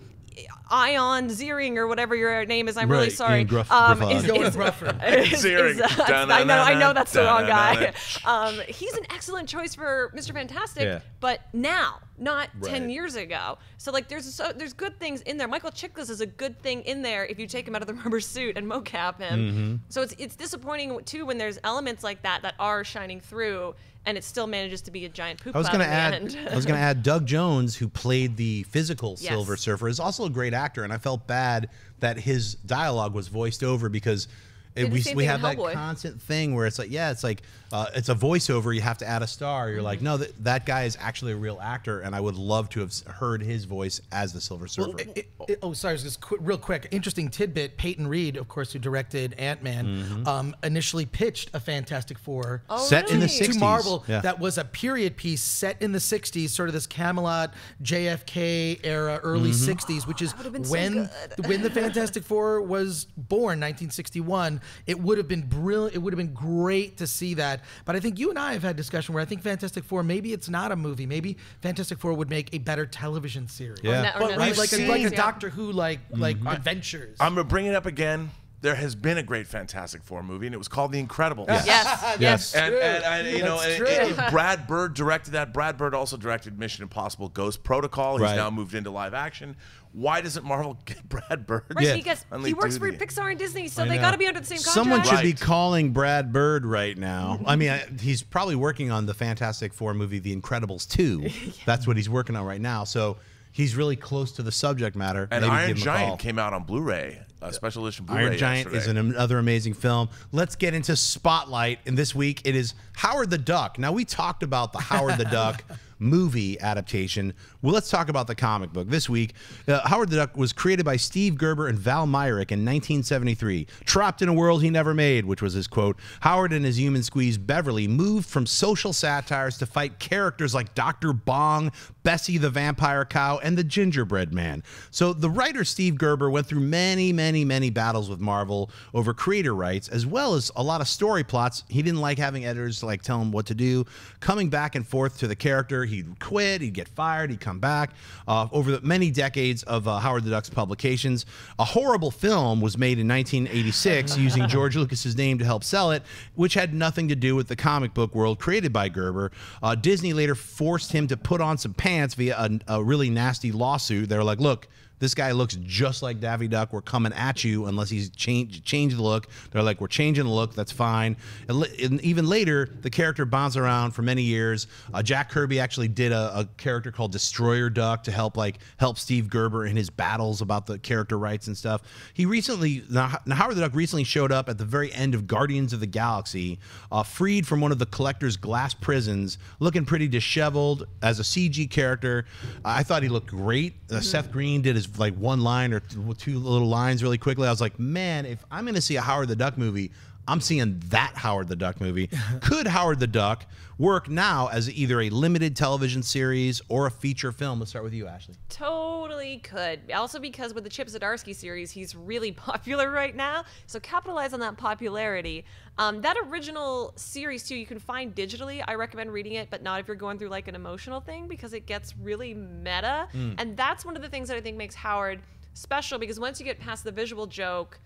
Ion Ziering or whatever your name is, I'm really sorry. Ian Gruff- um, Gruffalo. is- Going is- is- Ziering. is, uh, I know, I know that's the wrong guy. Um, he's an excellent choice for Mr. Fantastic, Yeah. but now, not ten years ago. So like, there's so there's good things in there. Michael Chiklis is a good thing in there if you take him out of the rubber suit and mocap him. Mm-hmm. So it's it's disappointing too when there's elements like that that are shining through, and it still manages to be a giant poop I was going to add. I was going to add. Doug Jones, who played the physical Yes. Silver Surfer, is also a great actor, and I felt bad that his dialogue was voiced over because. Did It, we we have that Hellboy. constant thing where it's like, yeah, it's like uh, it's a voiceover. You have to add a star. You're Mm-hmm. like, no, that, that guy is actually a real actor, and I would love to have heard his voice as the Silver Surfer. Well, it- it- oh, sorry, just qu- real quick. Interesting tidbit. Peyton Reed, of course, who directed Ant Man, Mm-hmm. um, initially pitched a Fantastic Four Oh, Set in the 60s. to Marvel Yeah. that was a period piece set in the 60s, sort of this Camelot, JFK era, early Mm-hmm. 60s, which is would've been so when when the Fantastic Four was born, 1961. It would have been brilliant. It would have been great to see that. But I think you and I have had discussion where I think Fantastic Four maybe it's not a movie. Maybe Fantastic Four would make a better television series. Yeah. Net- or But Netflix we've Like a, seen- like a yeah. Doctor Who like like Mm-hmm. adventures. I'm gonna bring it up again. There has been a great Fantastic Four movie, and it was called The Incredibles. Yes. Yes. Yes. And, and, and you know, That's and- true. and Brad Bird directed that. Brad Bird also directed Mission Impossible: Ghost Protocol. He's Right. now moved into live action. Why doesn't Marvel get Brad Bird? Right, Yeah. because Finally he works for Pixar and Disney, so I they got to be under the same contract. Someone should be calling Brad Bird right now. I mean, I, he's probably working on the Fantastic Four movie, The Incredibles 2. That's what he's working on right now. So he's really close to the subject matter. And Maybe Iron give him a Giant came out on Blu-ray, a special edition Blu-ray. Iron Giant is yesterday. an, another amazing film. Let's get into Spotlight. And this week it is Howard the Duck. Now, we talked about the Howard the Duck movie adaptation. Well, let's talk about the comic book. This week, uh, Howard the Duck was created by Steve Gerber and Val Mayerik in 1973. Trapped in a world he never made, which was his quote, Howard and his human squeeze Beverly moved from social satires to fight characters like Dr. Bong, Bessie the Vampire Cow, and the Gingerbread Man. So the writer Steve Gerber went through many, many, many battles with Marvel over creator rights, as well as a lot of story plots. He didn't like having editors like tell him what to do. Coming back and forth to the character, he'd quit, he'd get fired, he'd come back. Uh, over the many decades of uh, Howard the Duck's publications, a horrible film was made in 1986 using George Lucas's name to help sell it, which had nothing to do with the comic book world created by Gerber. Uh, Disney later forced him to put on some pants via a, a really nasty lawsuit. They were like, look, this guy looks just like Davy Duck. We're coming at you unless he's changed changed the look. They're like, we're changing the look. That's fine. And, and even later, the character bounced around for many years. Uh, Jack Kirby actually did a, a character called Destroyer Duck to help like help Steve Gerber in his battles about the character rights and stuff. He recently, now, now Howard the Duck recently showed up at the very end of Guardians of the Galaxy, uh, freed from one of the collector's glass prisons, looking pretty disheveled as a CG character. I thought he looked great. Uh, Seth Green did his like one line or two little lines really quickly. I was like, man, if I'm going to see a Howard the Duck movie, I'm seeing that Howard the Duck movie. Could Howard the Duck work now as either a limited television series or a feature film? Let's start with you, Ashley. Totally could. Also because with the Chip Zdarsky series, he's really popular right now. So capitalize on that popularity. Um, that original series too, you can find digitally. I recommend reading it, but not if you're going through like an emotional thing because it gets really meta. And that's one of the things that I think makes Howard special because once you get past the visual joke,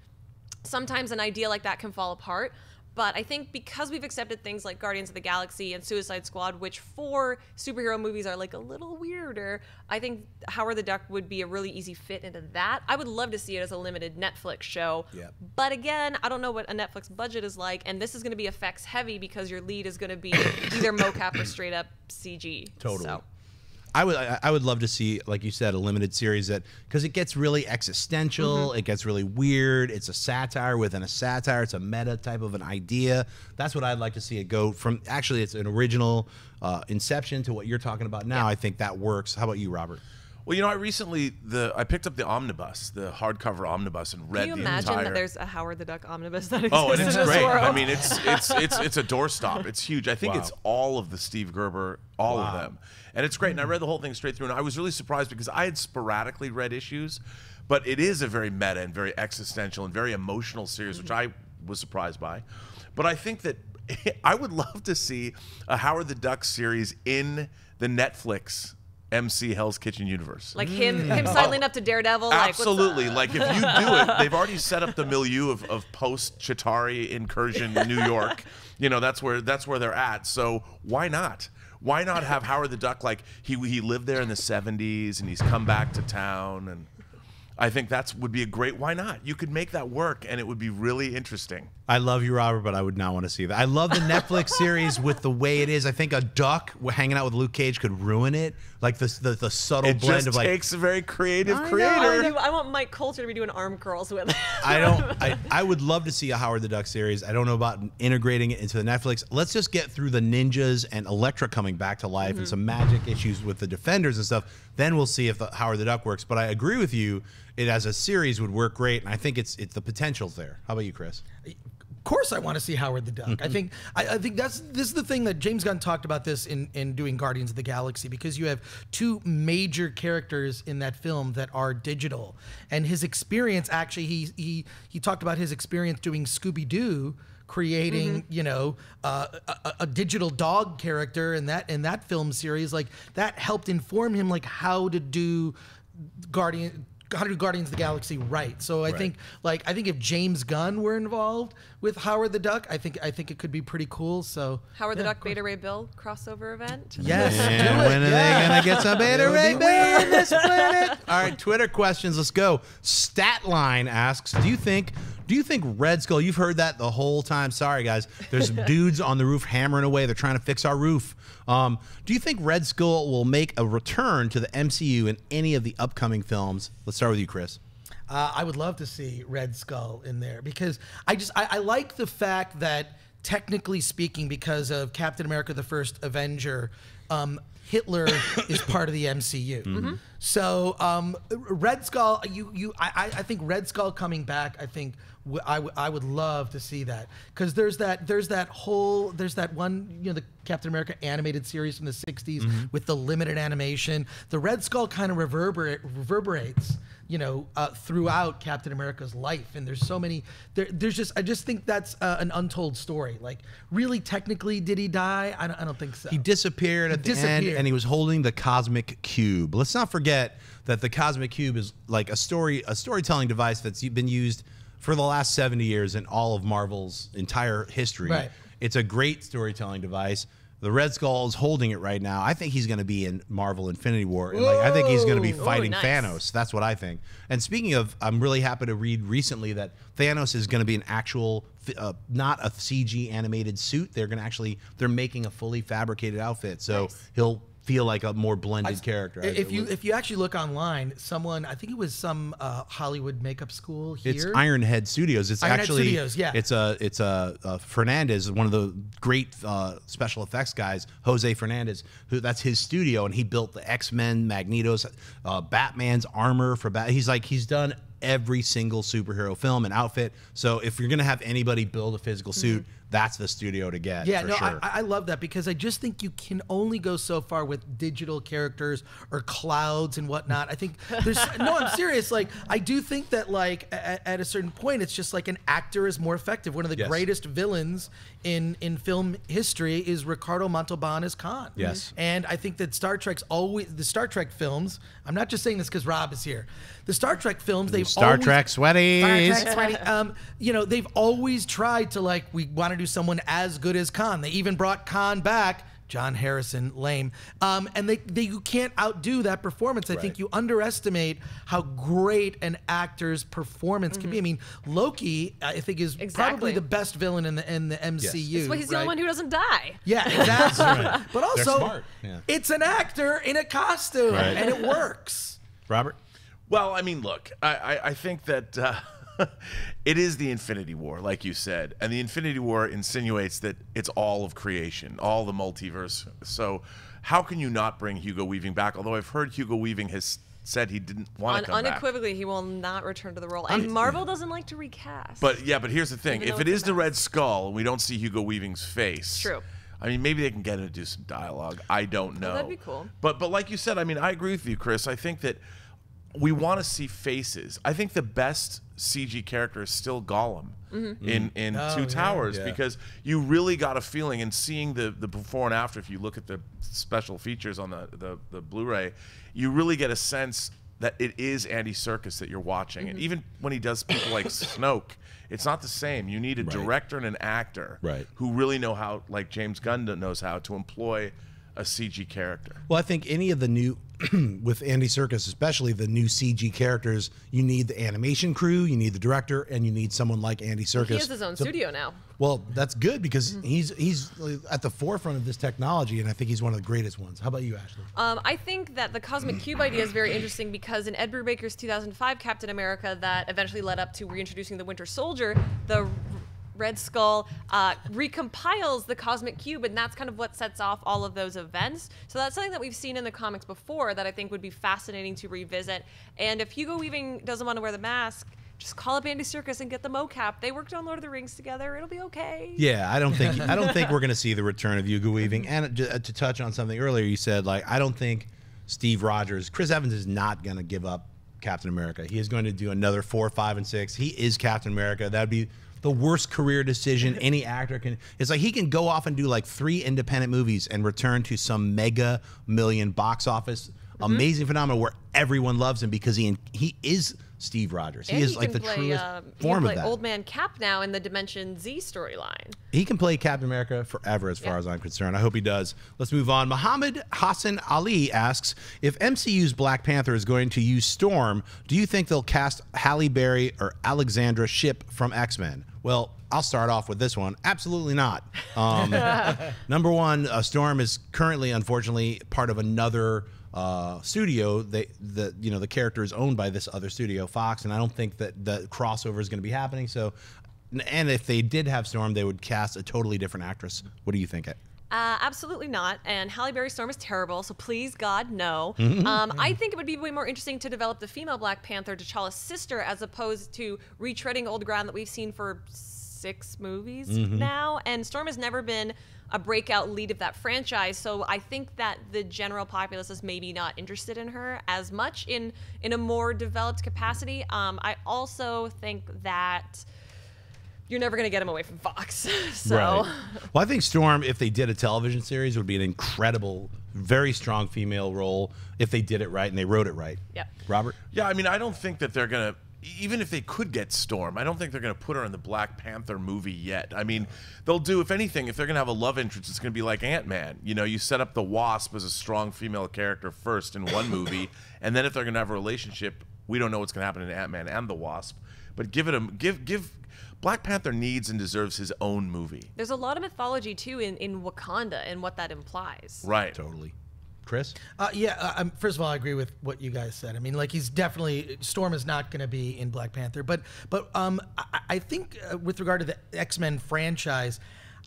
sometimes an idea like that can fall apart. But I think because we've accepted things like Guardians of the Galaxy and Suicide Squad, which for superhero movies are like a little weirder, I think Howard the Duck would be a really easy fit into that. I would love to see it as a limited Netflix show. Yep. But again, I don't know what a Netflix budget is like, and this is going to be effects heavy because your lead is going to be either mocap or straight up CG. Totally. So. I would I I would love to see, like you said, a limited series that because it gets really existential, it gets really weird. It's a satire within a satire. It's a meta type of an idea. That's what I'd like to see it go from. Actually, it's an original uh, inception to what you're talking about now. I think that works. How about you, Robert? Well, you know, I recently the I picked up the omnibus, the hardcover omnibus, and read Can you the imagine entire. that there's a Howard the Duck omnibus that exists Oh, and it's this great. world? I mean, it's it's it's it's a doorstop. It's huge. I think Wow. it's all of the Steve Gerber, all Wow. of them, and it's great. And I read the whole thing straight through, and I was really surprised because I had sporadically read issues, but it is a very meta and very existential and very emotional series, which mm-hmm. I was surprised by. But I think that I would love to see a Howard the Duck series in the Netflix MC Hell's Kitchen universe. Like him, him mm. sidling up to Daredevil. Like, Absolutely. up? Like if you do it, they've already set up the milieu of, of post Chitauri incursion New York. You know, that's where that's where they're at. So why not? Why not have Howard the Duck like he he lived there in the 70s and he's come back to town and I think that's would be a great why not? You could make that work and it would be really interesting. I love you, Robert, but I would not want to see that. I love the Netflix series with the way it is. I think a duck hanging out with Luke Cage could ruin it. Like the the, the subtle It blend of like takes a very creative I know, creator. I, do- I want Mike Colter to be doing arm curls with. I don't. I, I would love to see a Howard the Duck series. I don't know about integrating it into the Netflix. Let's just get through the ninjas and Elektra coming back to life and mm-hmm. some magic issues with the defenders and stuff. Then we'll see if the Howard the Duck works. But I agree with you. It as a series would work great, and I think it's it's the potential's there. How about you, Chris? Of course I want to see Howard the Duck. I think I, I think that's this is the thing that James Gunn talked about this in in doing Guardians of the Galaxy because you have two major characters in that film that are digital, and his experience actually he he he talked about his experience doing Scooby Doo. Creating, you know, uh, a, a- a digital dog character in that in that film series, like that helped inform him like how to do Guardian how to do Guardians of the Galaxy right. So I think like I think if James Gunn were involved with Howard the Duck, I think I think it could be pretty cool. So Howard the Duck Beta Ray Bill crossover event. Yes, And do when are yeah. they gonna get some beta ray Bill on this planet? All right, Twitter questions. Let's go. Statline asks, "Do you think? Do you think Red Skull? You've heard that the whole time. Sorry, guys. There's dudes on the roof hammering away. They're trying to fix our roof. Um, do you think Red Skull will make a return to the MCU in any of the upcoming films? Let's start with you, Chris. Uh, I would love to see Red Skull in there because I just I, I like the fact that technically speaking, because of Captain America: The First Avenger, um, Hitler is part of the MCU. So um, Red Skull, you you I, I I think Red Skull coming back. I think w- I, w- I would love to see that because there's that there's that whole there's that one you know the Captain America animated series from the 60s with the limited animation. The Red Skull kind of reverberate reverberates you know, uh, throughout Captain America's life. And there's so many. There, there's just. I just think that's uh, an untold story. Like, really, technically, did he die? I don't, I don't think so. He disappeared at the end, disappeared. and he was holding the cosmic cube. Let's not forget that the cosmic cube is like a story, a storytelling device that's been used for the last seventy years in all of Marvel's entire history. Right. It's a great storytelling device. The Red Skull is holding it right now. I think he's going to be in Marvel Infinity War, and like I think he's going to be Whoa. fighting nice. Thanos. That's what I think. And speaking of, I'm really happy to read recently that Thanos is going to be an actual, uh, not a CG animated suit. They're going to actually, they're making a fully fabricated outfit, so Nice. he'll feel like a more blended character. If you if you actually look online, someone I think it was some uh, Hollywood makeup school here. it's Ironhead Studios. It's Ironhead actually Studios, yeah. It's a it's a, uh Fernandez, one of the great uh, special effects guys, Jose Fernandez. Who that's his studio, and he built the X Men, Magneto's, uh, Batman's armor for Bat. He's like he's done every single superhero film and outfit. So if you're gonna have anybody build a physical suit, that's the studio to get. Yeah, no, sure. I, I love that because I just think you can only go so far with digital characters or clouds and whatnot. I think there's no, I'm serious. Like, I do think that like at, at a certain point, it's just like an actor is more effective. One of the Yes. greatest villains in in film history is Ricardo Montalban as Khan. Yes. and I think that Star Trek's always the Star Trek films. I'm not just saying this because Rob is here. The Star Trek films, they've Star always, Trek sweaties. Star Trek sweaty. Um, you know, they've always tried to like we want to do someone as good as Khan. They even brought Khan back. John Harrison, lame. Um, and they, they you can't outdo that performance. I think you underestimate how great an actor's performance can be. I mean, Loki, I think, is probably the best villain in the in the MCU. That's why he's the only one who doesn't die. Yeah, exactly. But also, smart, yeah. it's an actor in a costume, Right. and it works. Robert. Well, I mean, look, I, I, I think that uh, it is the Infinity War, like you said, and the Infinity War insinuates that it's all of creation, all the multiverse. So, how can you not bring Hugo Weaving back? Although I've heard Hugo Weaving has said he didn't want Un- to come back. unequivocally, he will not return to the role. And Marvel doesn't like to recast. But yeah, but here's the thing: if it's the mess. Red Skull and we don't see Hugo Weaving's face, True. I mean, maybe they can get him to do some dialogue. I don't know. that'd be cool. But but like you said, I mean, I agree with you, Chris. I think that we want to see faces. I think the best CG character is still Gollum Mm-hmm. in in Oh, Two yeah. Towers Yeah. because you really got a feeling and seeing the the before and after. If you look at the special features on the the, the Blu-ray, you really get a sense that it is Andy Serkis that you're watching. Mm-hmm. And even when he does people like Snoke, it's not the same. You need a director and an actor Right. who really know how, like James Gunn knows how, to employ a CG character. Well, I think any of the new, with Andy Serkis, especially the new CG characters, you need the animation crew, you need the director, and you need someone like Andy Serkis. he has his own to- studio now. Well, that's good because Mm-hmm. he's he's at the forefront of this technology, and I think he's one of the greatest ones. How about you, Ashley? Um, I think that the Cosmic Cube idea is very interesting because in Ed Brubaker's 2005 Captain America, that eventually led up to reintroducing the Winter Soldier, the Red Skull uh, recompiles the Cosmic Cube, and that's kind of what sets off all of those events. So that's something that we've seen in the comics before that I think would be fascinating to revisit. And if Hugo Weaving doesn't want to wear the mask, just call up Andy Serkis and get the mocap. They worked on Lord of the Rings together. It'll be okay. Yeah, I don't think I don't think we're going to see the return of Hugo Weaving. And to, to touch on something earlier, you said like I don't think Steve Rogers, Chris Evans is not going to give up Captain America. He is going to do another four, five, and six. He is Captain America. That'd be the worst career decision any actor can. It's like he can go off and do like three independent movies and return to some mega million box office, mm-hmm. amazing phenomenon where everyone loves him because he he is Steve Rogers. He And is like can the play, truest um, he form can play of that. Old Man Cap now in the Dimension Z storyline. He can play Captain America forever, as far Yeah. as I'm concerned. I hope he does. Let's move on. Muhammad Hassan Ali asks if MCU's Black Panther is going to use Storm. Do you think they'll cast Halle Berry or Alexandra Shipp from X Men? Well, I'll start off with this one. Absolutely not. Um, number one, uh, Storm is currently, unfortunately, part of another uh, studio. They, the you know, the character is owned by this other studio, Fox, and I don't think that the crossover is going to be happening. So, and if they did have Storm, they would cast a totally different actress. What do you think? It. Uh, absolutely not. And Halle Berry Storm is terrible, so please, God, no. Um, I think it would be way more interesting to develop the female Black Panther, T'Challa's sister, as opposed to retreading old ground that we've seen for six movies Mm-hmm. now. And Storm has never been a breakout lead of that franchise, so I think that the general populace is maybe not interested in her as much in in a more developed capacity. Um, I also think that you're never going to get him away from Fox. so. right. Well, I think Storm, if they did a television series, would be an incredible, very strong female role if they did it right and they wrote it right. Yep. Robert. Yeah, I mean, I don't think that they're gonna. Even if they could get Storm, I don't think they're gonna put her in the Black Panther movie yet. I mean, they'll do if anything. If they're gonna have a love interest, it's gonna be like Ant Man. You know, you set up the Wasp as a strong female character first in one movie, and then if they're gonna have a relationship, we don't know what's gonna happen in Ant Man and the Wasp. But give it a give give. Black Panther needs and deserves his own movie. There's a lot of mythology too in, in Wakanda and what that implies. Right. Totally. Chris. Uh, yeah, uh, um, first of all, I agree with what you guys said. I mean, like he's definitely Storm is not going to be in Black Panther, but but um, I, I think uh, with regard to the X Men franchise,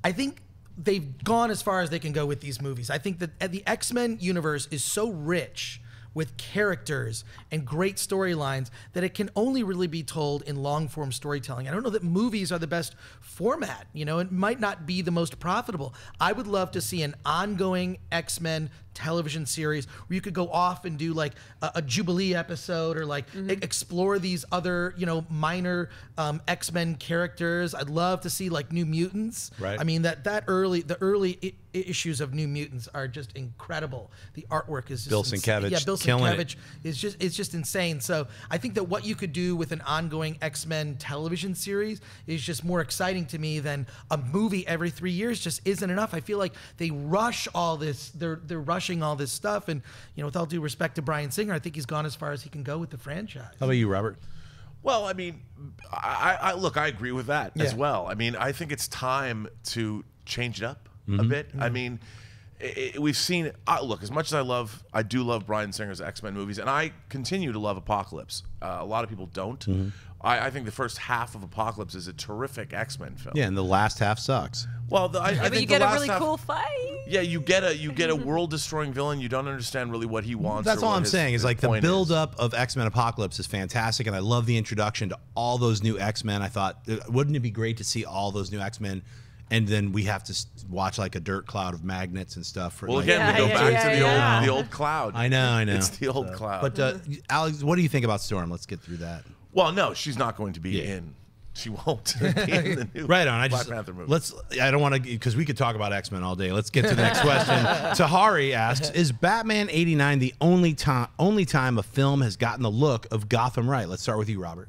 I think they've gone as far as they can go with these movies. I think that uh, the X Men universe is so rich with characters and great storylines that it can only really be told in long form storytelling. I don't know that movies are the best format. You know, it might not be the most profitable. I would love to see an ongoing X Men television series where you could go off and do like a, a Jubilee episode or like e- explore these other, you know, minor um, X Men characters. I'd love to see like New Mutants. Right. I mean, that, that early, the early I- issues of New Mutants are just incredible. The artwork is just Bill ins- Sienkiewicz Yeah, Bill killing. Sienkiewicz is just it's just insane. So I think that what you could do with an ongoing X Men television series is just more exciting to me than a movie every three years. Just isn't enough. I feel like they rush all this. They're they're rushing all this stuff, and you know, with all due respect to Bryan Singer, I think he's gone as far as he can go with the franchise. How about you, Robert? Well, I mean, I, I look, I agree with that as well. I mean, I think it's time to change it up Mm-hmm. a bit. I mean, i i we've seen. Uh, look, as much as I love, I do love Bryan Singer's X Men movies, and I continue to love Apocalypse. Uh, a lot of people don't. Mm-hmm. I, I think the first half of Apocalypse is a terrific X Men film. Yeah, and the last half sucks. Well, the, I, I Yeah, think but you the get a really half- cool fight. Yeah, you get a you get a world destroying villain. You don't understand really what he wants. That's or all I'm his- saying. Is like the point build up of X Men Apocalypse is fantastic, and I love the introduction to all those new X Men. I thought, uh, wouldn't it be great to see all those new X Men? And then we have to watch like a dirt cloud of magnets and stuff. For Well, like, again, Yeah, we go yeah, back yeah, to the yeah. old the old cloud. I know, I know. It's the old cloud. But uh, Alex, what do you think about Storm? Let's get through that. Well, no, she's not going to be Yeah. in. She won't be in the new Right on. I Black just Panther movie. let's. I don't want to because we could talk about X Men all day. Let's get to the next question. Tahari asks: Is Batman '89 the only time only time a film has gotten the look of Gotham right? Let's start with you, Robert.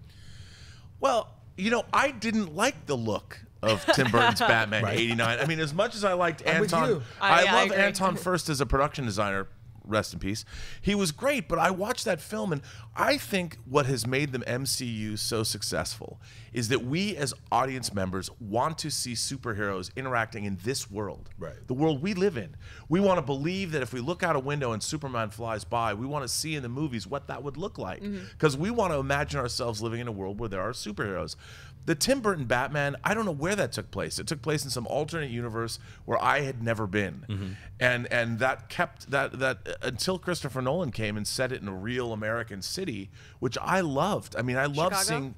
well, you know, I didn't like the look of Tim Burton's Batman '89. I mean, as much as I liked I'm Anton. I, I- yeah, I love. Anton Furst as a production designer. Rest in peace. He was great, but I watched that film, and I think what has made the MCU so successful is that we, as audience members, want to see superheroes interacting in this world, Right. the world we live in. We want to believe that if we look out a window and Superman flies by, we want to see in the movies what that would look like. Mm-hmm. Because we want to imagine ourselves living in a world where there are superheroes. The Tim Burton Batman, I don't know where that took place. It took place in some alternate universe where I had never been. Mm-hmm. And and that kept that that uh, until Christopher Nolan came and set it in a real American city, which I loved. I mean, I love seeing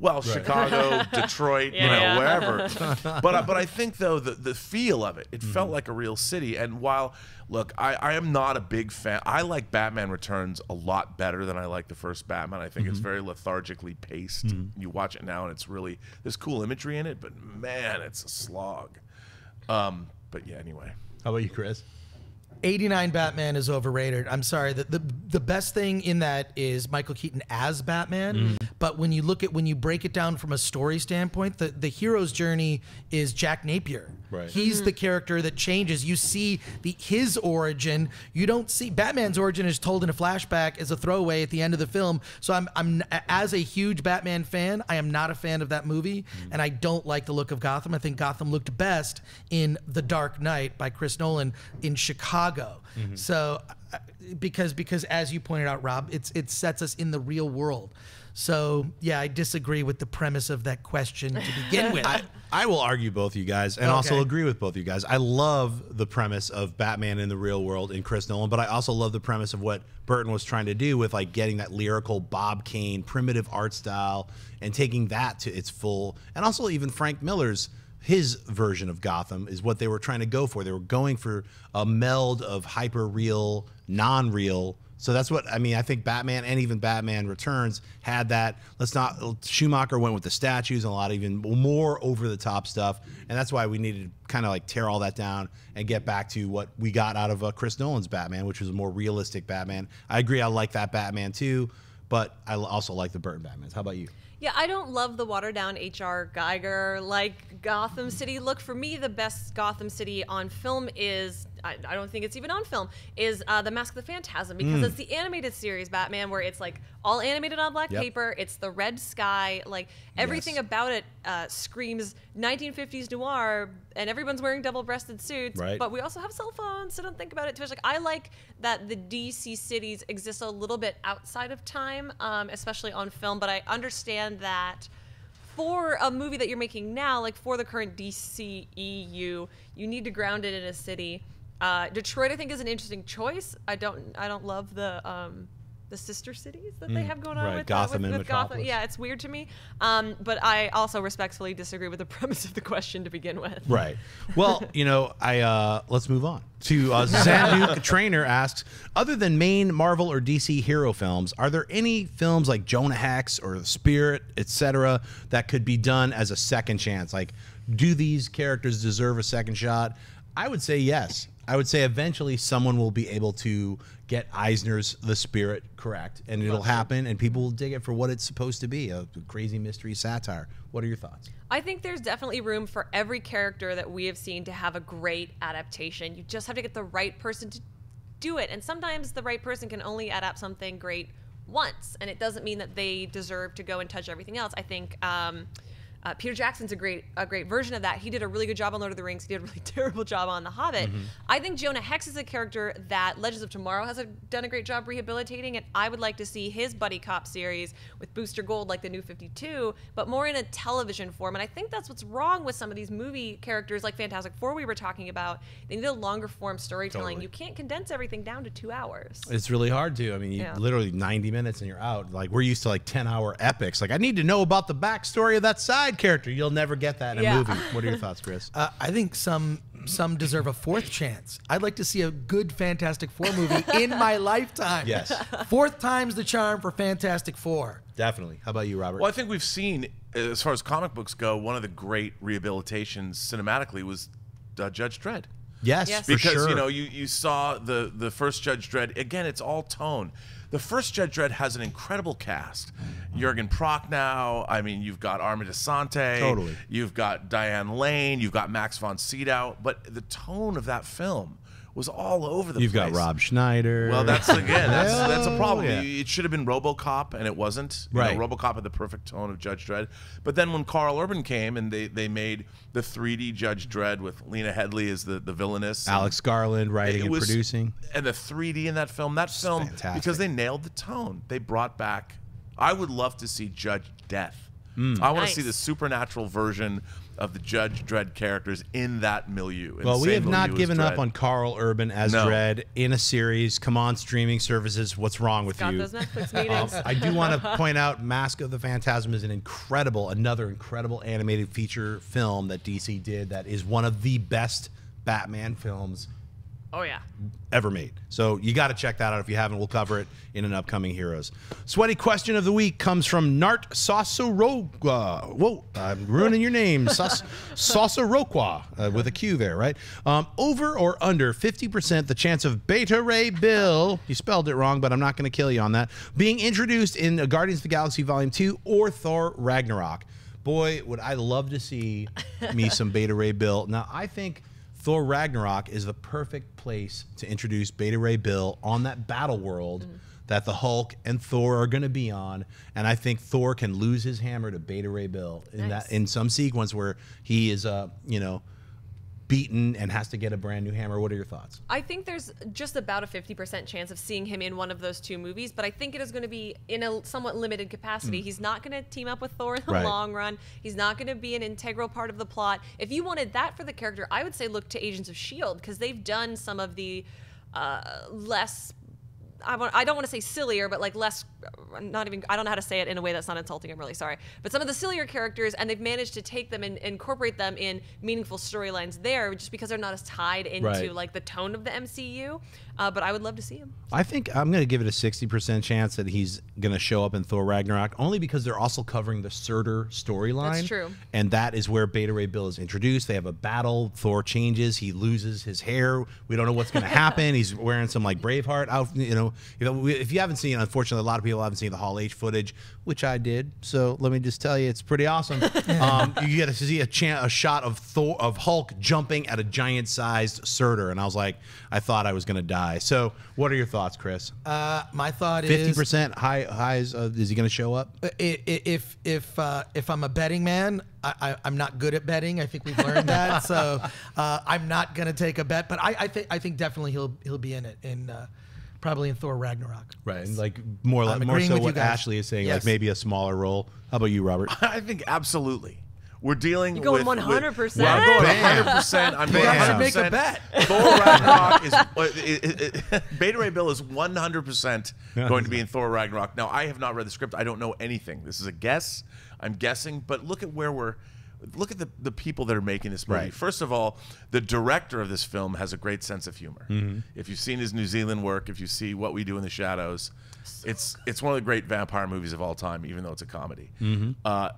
Well, Chicago, Detroit, you know, Yeah. wherever. but I- but I think though the the feel of it, it Mm-hmm. felt like a real city. And while look, I, I am not a big fan. I like Batman Returns a lot better than I like the first Batman. I think Mm-hmm. it's very lethargically paced. You watch it now, and it's really there's cool imagery in it, but man, it's a slog. Um, but yeah, anyway. How about you, Chris? 89 Batman is overrated. I'm sorry. The, the the best thing in that is Michael Keaton as Batman. Mm-hmm. But when you look at when you break it down from a story standpoint, the, the hero's journey is Jack Napier. Right. He's the character that changes. You see the his origin. You don't see Batman's origin is told in a flashback as a throwaway at the end of the film. So I'm I'm as a huge Batman fan, I am not a fan of that movie, Mm-hmm. and I don't like the look of Gotham. I think Gotham looked best in The Dark Knight by Chris Nolan in Chicago. Mm-hmm. So uh, because because as you pointed out, Rob, it's it sets us in the real world. So yeah, I disagree with the premise of that question to begin with. I, I will argue both you guys and also agree with both you guys. I love the premise of Batman in the real world in Chris Nolan, but I also love the premise of what Burton was trying to do with like getting that lyrical Bob Kane primitive art style and taking that to its full and also even Frank Miller's his version of Gotham is what they were trying to go for. They were going for a meld of hyper real, non real. So that's what I mean. I think Batman and even Batman Returns had that. Let's not. Schumacher went with the statues and a lot of even more over the top stuff, and that's why we needed to kind of like tear all that down and get back to what we got out of uh, Chris Nolan's Batman, which was a more realistic Batman. I agree. I like that Batman too, but I also like the Burton Batmans. How about you? Yeah, I don't love the watered down H.R. Giger like Gotham City look. For me, the best Gotham City on film is I, I don't think it's even on film is uh, the Mask of the Phantasm because Hmm. it's the animated series Batman where it's like all animated on black Yep. paper. It's the red sky, like everything Yes. about it uh, screams 1950s noir, and everyone's wearing double-breasted suits. Right. But we also have cell phones, so don't think about it too much. Like I like that the DC cities exist a little bit outside of time, um, especially on film. But I understand that for a movie that you're making now, like for the current DCEU, you need to ground it in a city. Uh, Detroit, I think, is an interesting choice. I don't, I don't love the. Um, the sister cities that they have going on right, with, Gotham uh, with, and with Gotham. Yeah, it's weird to me. Um, but I also respectfully disagree with the premise of the question to begin with. Right. Well, you know, I uh, let's move on to uh, Zanduk Trainer asks: Other than main Marvel or DC hero films, are there any films like Jonah Hex or The Spirit, etc., that could be done as a second chance? Like, do these characters deserve a second shot? I would say yes. I would say eventually someone will be able to get Eisner's The Spirit correct, and it'll happen, and people will dig it for what it's supposed to be—a crazy mystery satire. What are your thoughts? I think there's definitely room for every character that we have seen to have a great adaptation. You just have to get the right person to do it. And sometimes the right person can only adapt something great once, and it doesn't mean that they deserve to go and touch everything else. I think um, uh, Peter Jackson's a great a great version of that. He did a really good job on Lord of the Rings. He did a really terrible job on The Hobbit. I think Jonah Hex is a character that Legends of Tomorrow has a, done a great job rehabilitating, and I would like to see his buddy cop series with Booster Gold, like the New Fifty Two, but more in a television form. And I think that's what's wrong with some of these movie characters, like Fantastic Four we were talking about. They need a longer form storytelling. Totally. You can't condense everything down to two hours. It's really hard to. I mean, you Yeah. literally 90 minutes and you're out. Like we're used to like 10 hour epics. Like I need to know about the backstory of that side character. You'll never get that in a movie. What are your thoughts, Chris? Uh, I think some some deserve a fourth chance. I'd like to see a good Fantastic Four movie in my lifetime. Yes. Fourth time's the charm for Fantastic Four. Definitely. How about you, Robert? Well, I think we've seen, as far as comic books go, one of the great rehabilitations cinematically was uh, Judge Dredd. Yes, Yes. for because sure. you know you, you saw the the first Judge Dredd again. It's all tone. The first Judge Dredd has an incredible cast. Jurgen Prochnow. I mean, you've got Armand Assante. Totally. You've got Diane Lane. You've got Max von Sydow. But the tone of that film was all over the place. You've got Rob Schneider. Well, that's again, that's that's a problem. Yeah. It should have been RoboCop, and it wasn't. You Right. know, RoboCop had the perfect tone of Judge Dredd. But then when Carl Urban came and they, they made the 3D Judge Dredd with Lena Headey as the, the villainess, Alex Garland writing it and was- producing. and the 3D in that film, that film fantastic. because they nailed the tone. They brought back. I would love to see Judge Death hmm. I want to see the supernatural version of the Judge Dredd characters in that milieu. in Well, we have not given up on Carl Urban as No. Dredd in a series. Come on, streaming services. What's wrong with Got you? those Netflix Um. I do want to point out Mask of the Phantasm is an incredible, another incredible animated feature film that DC did that is one of the best Batman films oh yeah. ever made. So you got to check that out if you haven't. We'll cover it in an upcoming Heroes. Sweaty question of the week comes from Nart Sasoroqua. Whoa, I'm ruining your name. Sas- Sasoroqua uh, with a Q there, right? Um, over or under 50% the chance of Beta Ray Bill, you spelled it wrong, but I'm not going to kill you on that, being introduced in Guardians of the Galaxy Volume 2 or Thor Ragnarok. Boy, would I love to see me some Beta Ray Bill. Now, I think Thor Ragnarok is the perfect place to introduce Beta Ray Bill on that battle world that the Hulk and Thor are going to be on, and I think Thor can lose his hammer to Beta Ray Bill in Nice. that in some sequence where he is, uh, you know, beaten and has to get a brand new hammer. What are your thoughts? I think there's just about a 50% chance of seeing him in one of those two movies, but I think it is going to be in a somewhat limited capacity. He's not going to team up with Thor in the Right. long run. He's not going to be an integral part of the plot. If you wanted that for the character, I would say look to Agents of S.H.I.E.L.D. because they've done some of the uh, less. I, want, I don't want to say sillier, but like less, not even, I don't know how to say it in a way that's not insulting. I'm really sorry. But some of the sillier characters, and they've managed to take them and incorporate them in meaningful storylines there just because they're not as tied into Right. like the tone of the MCU. Uh, but I would love to see him. I think I'm going to give it a 60% chance that he's going to show up in Thor Ragnarok, only because they're also covering the Surtur storyline. That's true. And that is where Beta Ray Bill is introduced. They have a battle. Thor changes. He loses his hair. We don't know what's going to happen. he's wearing some like Braveheart out. You know, you know, we- if you haven't seen, unfortunately, a lot of people haven't seen the Hall H footage, which I did. So let me just tell you, it's pretty awesome. um, you get to see a, chan a shot of Thor of Hulk jumping at a giant-sized Surtur, and I was like, I thought I was going to die. So, what are your thoughts, Chris? Uh, my thought is Fifty percent high highs. Uh, is he going to show up? I- i- if if uh, if I'm a betting man, I, I, I'm not good at betting. I think we've learned that, so uh, I'm not gonna take a bet. But I, I think I think definitely he'll he'll be in it in uh, probably in Thor Ragnarok. Right, and like more like more so what. Ashley is saying, like maybe a smaller role. How about you, Robert? I think absolutely. We're dealing You're going with 100%? Well, I'm going Bam. 100%. I'm going Bam. 100%. Make a bet. Thor Ragnarok is uh, it, it, it, Beta Ray Bill is 100% going to be in Thor Ragnarok. Now, I have not read the script. I don't know anything. This is a guess. I'm guessing, but look at where we're look at the, the people that are making this movie. Right. First of all, the director of this film has a great sense of humor. If you've seen his New Zealand work, if you see What We Do in the Shadows, it's it's one of the great vampire movies of all time, even though it's a comedy. Uh,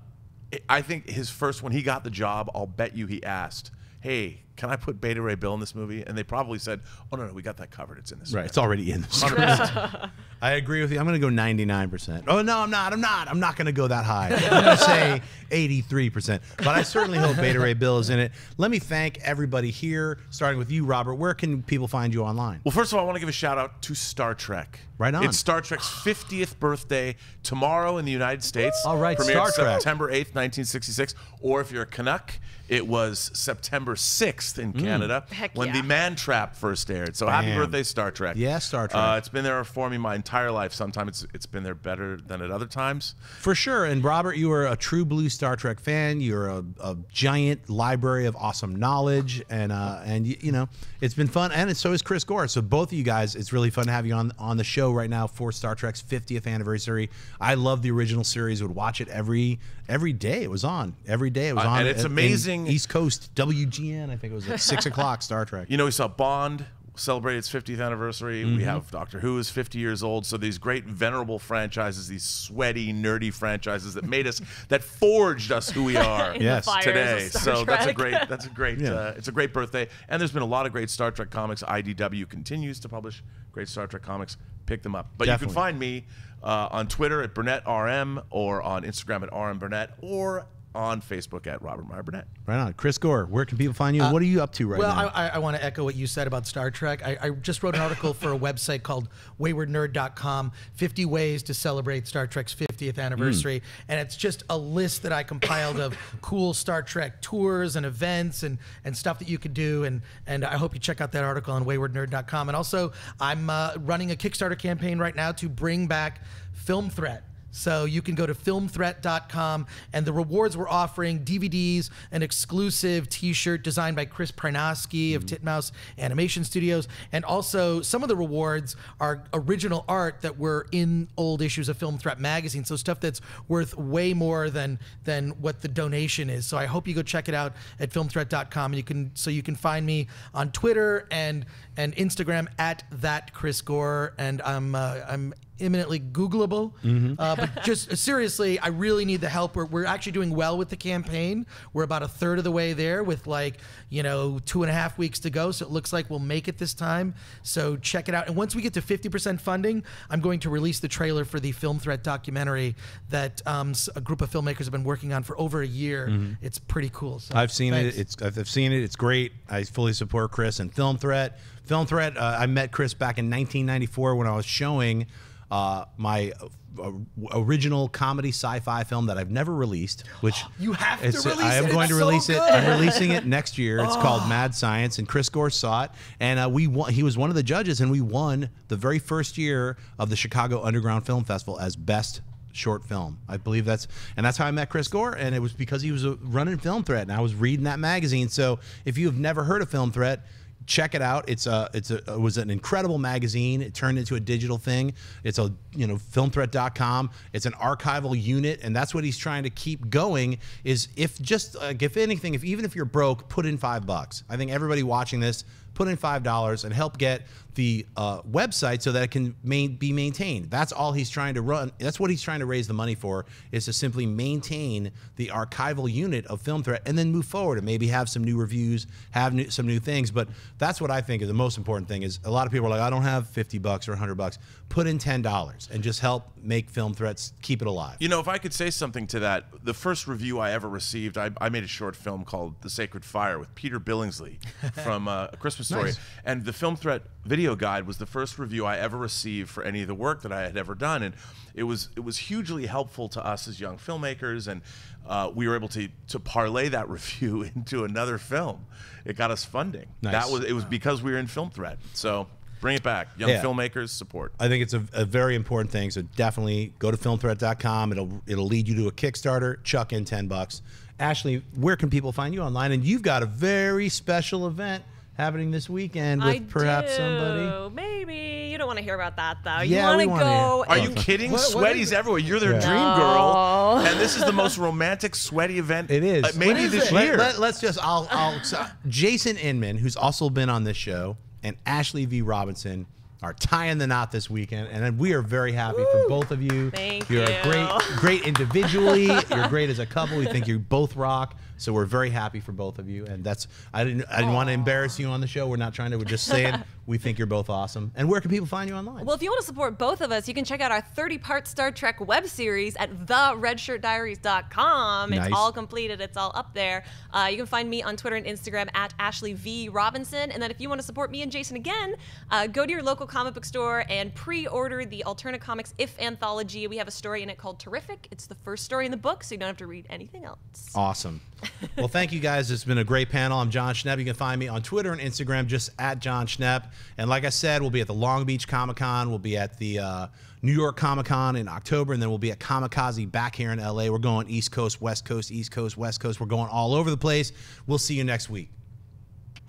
I think his first when he got the job, I'll bet you he asked, "Hey, can I put Beta Ray Bill in this movie?" And they probably said, "Oh no, no, we got that covered. It's in this." Right, it's already in the script. I agree with you. I'm going to go 99 percent. Oh no, I'm not. I'm not. I'm not going to go that high. I'm going to say 83 percent. But I certainly hope Beta Ray Bill is in it. Let me thank everybody here, starting with you, Robert. Where can people find you online? Well, first of all, I want to give a shout out to Star Trek. Right on. It's Star Trek's 50th birthday tomorrow in the United States. All right, Premiered Star Trek. September 8th, 1966. Or if you're a Canuck, it was September 6th in Canada Heck when yeah. the Man Trap first aired. So happy birthday, Star Trek. Yeah, Star Trek. Uh, it's been there for me my entire life. Sometimes it's, it's been there better than at other times. For sure. And Robert, you are a true blue Star Trek fan. You're a, a giant library of awesome knowledge, and uh, and you, you know it's been fun. And so is Chris Gore. So both of you guys, it's really fun to have you on on the show right now for Star Trek's 50th anniversary. I love the original series. Would watch it every every day. It was on every day. It was Uh, on. and it's in amazing- East Coast WGN. I think it was at six o'clock. Star Trek. You know, we saw Bond celebrate its 50th anniversary. Mm-hmm. We have Doctor Who is 50 years old. So these great venerable franchises, these sweaty, nerdy franchises that made us, that forged us who we are Yes. today. So that's a great, that's a great, Yeah. uh, it's a great birthday. And there's been a lot of great Star Trek comics. IDW continues to publish great Star Trek comics. Pick them up. But you can find me uh, on Twitter at Burnett RM or on Instagram at RM Burnett or on Facebook at Robert Meyer Burnett. Right on. Chris Gore. Where can people find you? what are you up to right Well, now? I, I, I want to echo what you said about Star Trek. I, I just wrote an article for a website called waywardnerd.com 50 ways to celebrate Star Trek's 50th anniversary. And it's just a list that I compiled of cool Star Trek tours and events and, and stuff that you could do. And, and I hope you check out that article on waywardnerd.com. And also, I'm uh, running a Kickstarter campaign right now to bring back Film Threat So you can go to filmthreat.com and the rewards we're offering DVDs, an exclusive t-shirt designed by Chris Prinoski of Titmouse Animation Studios, and also some of the rewards are original art that were in old issues of Film Threat magazine. So stuff that's worth way more than than what the donation is. So I hope you go check it out at filmthreat.com and you can so you can find me on Twitter and and Instagram at that Chris Gore and I'm uh, I'm imminently Googleable. Uh, but just seriously, I really need the help. We're, we're actually doing well with the campaign. We're about a third of the way there with like, you know, two and a half weeks to go. So it looks like we'll make it this time. So check it out. And once we get to 50% funding, I'm going to release the trailer for the Film Threat documentary that um, a group of filmmakers have been working on for over a year. It's pretty cool. So I've seen thanks. it. It's I've I've seen it. It's great. I fully support Chris and Film Threat. Film Threat. Uh, I met Chris back in 1994 when I was showing uh, my uh, original comedy sci-fi film that I've never released. Which You have to release I am it. going It's to so release it. I'm releasing it next year. It's called Mad Science, and Chris Gore saw it, and uh, we won. He was one of the judges, and we won the very first year of the Chicago Underground Film Festival as best short film. I believe that's, and that's how I met Chris Gore, and it was because he was running Film Threat, and I was reading that magazine. So if you have never heard of Film Threat. Check it out. It's a it's a it was an incredible magazine. It turned into a digital thing. It's a you know filmthreat.com. It's an archival unit, and that's what he's trying to keep going. Is if just like if anything, if even if you're broke, put in five bucks. I think everybody watching this put in five dollars and help get the uh, website so that it can main, be maintained. That's all he's trying to run. That's what he's trying to raise the money for is to simply maintain the archival unit of Film Threat and then move forward and maybe have some new reviews, have new, some new things. But that's what I think is the most important thing. Is a lot of people are like, I don't have fifty bucks or hundred bucks. Put in ten dollars and just help make Film Threats keep it alive. You know, if I could say something to that, the first review I ever received, I, I made a short film called The Sacred Fire with Peter Billingsley from uh, A Christmas Story. Nice. And the Film Threat video guide was the first review I ever received for any of the work that I had ever done. And it was it was hugely helpful to us as young filmmakers. And uh, we were able to, to parlay that review into another film. It got us funding. Nice. That was It was because we were in Film Threat. So bring it back. Young Yeah. filmmakers, support. I think it's a, a very important thing. So definitely go to filmthreat.com. It'll it'll lead you to a Kickstarter. Chuck in ten bucks. Ashley, where can people find you online? And you've got a very special event happening this weekend with I perhaps do. somebody. Maybe you don't want to hear about that though. Yeah, you we want to wanna go. Are you kidding? What- what Sweaty's is it? everywhere. You're their Yeah. dream girl, and this is the most romantic sweaty event. It is. uh, maybe When is this it? year. Let, us just I'll, I'll so Jason Inman, who's also been on this show, and Ashley V. Robinson are tying the knot this weekend, and we are very happy for both of you. Thank You're you. great, great individually. You're great as a couple. We think you both rock. So we're very happy for both of you, and that's I didn't I didn't want to embarrass you on the show. We're not trying to. We're just saying we think you're both awesome. And where can people find you online? Well, if you want to support both of us, you can check out our 30 part Star Trek web series at theredshirtdiaries.com. Nice. It's all completed, it's all up there. Uh, you can find me on Twitter and Instagram at Ashley V. Robinson. And then if you want to support me and Jason again, uh, go to your local comic book store and pre order the Alterna Comics If anthology. We have a story in it called Terrific. It's the first story in the book, so you don't have to read anything else. Awesome. well, thank you guys. It's been a great panel. I'm Jon Schnepp. You can find me on Twitter and Instagram just at Jon Schnepp. And like I said, we'll be at the Long Beach Comic Con. We'll be at the uh, New York Comic Con in October, and then we'll be at Comikaze back here in LA. We're going East Coast, West Coast, East Coast, West Coast. We're going all over the place. We'll see you next week.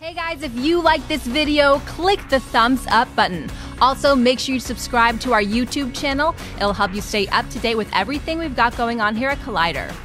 Hey guys, if you like this video, click the thumbs up button. Also, make sure you subscribe to our YouTube channel. It'll help you stay up to date with everything we've got going on here at Collider.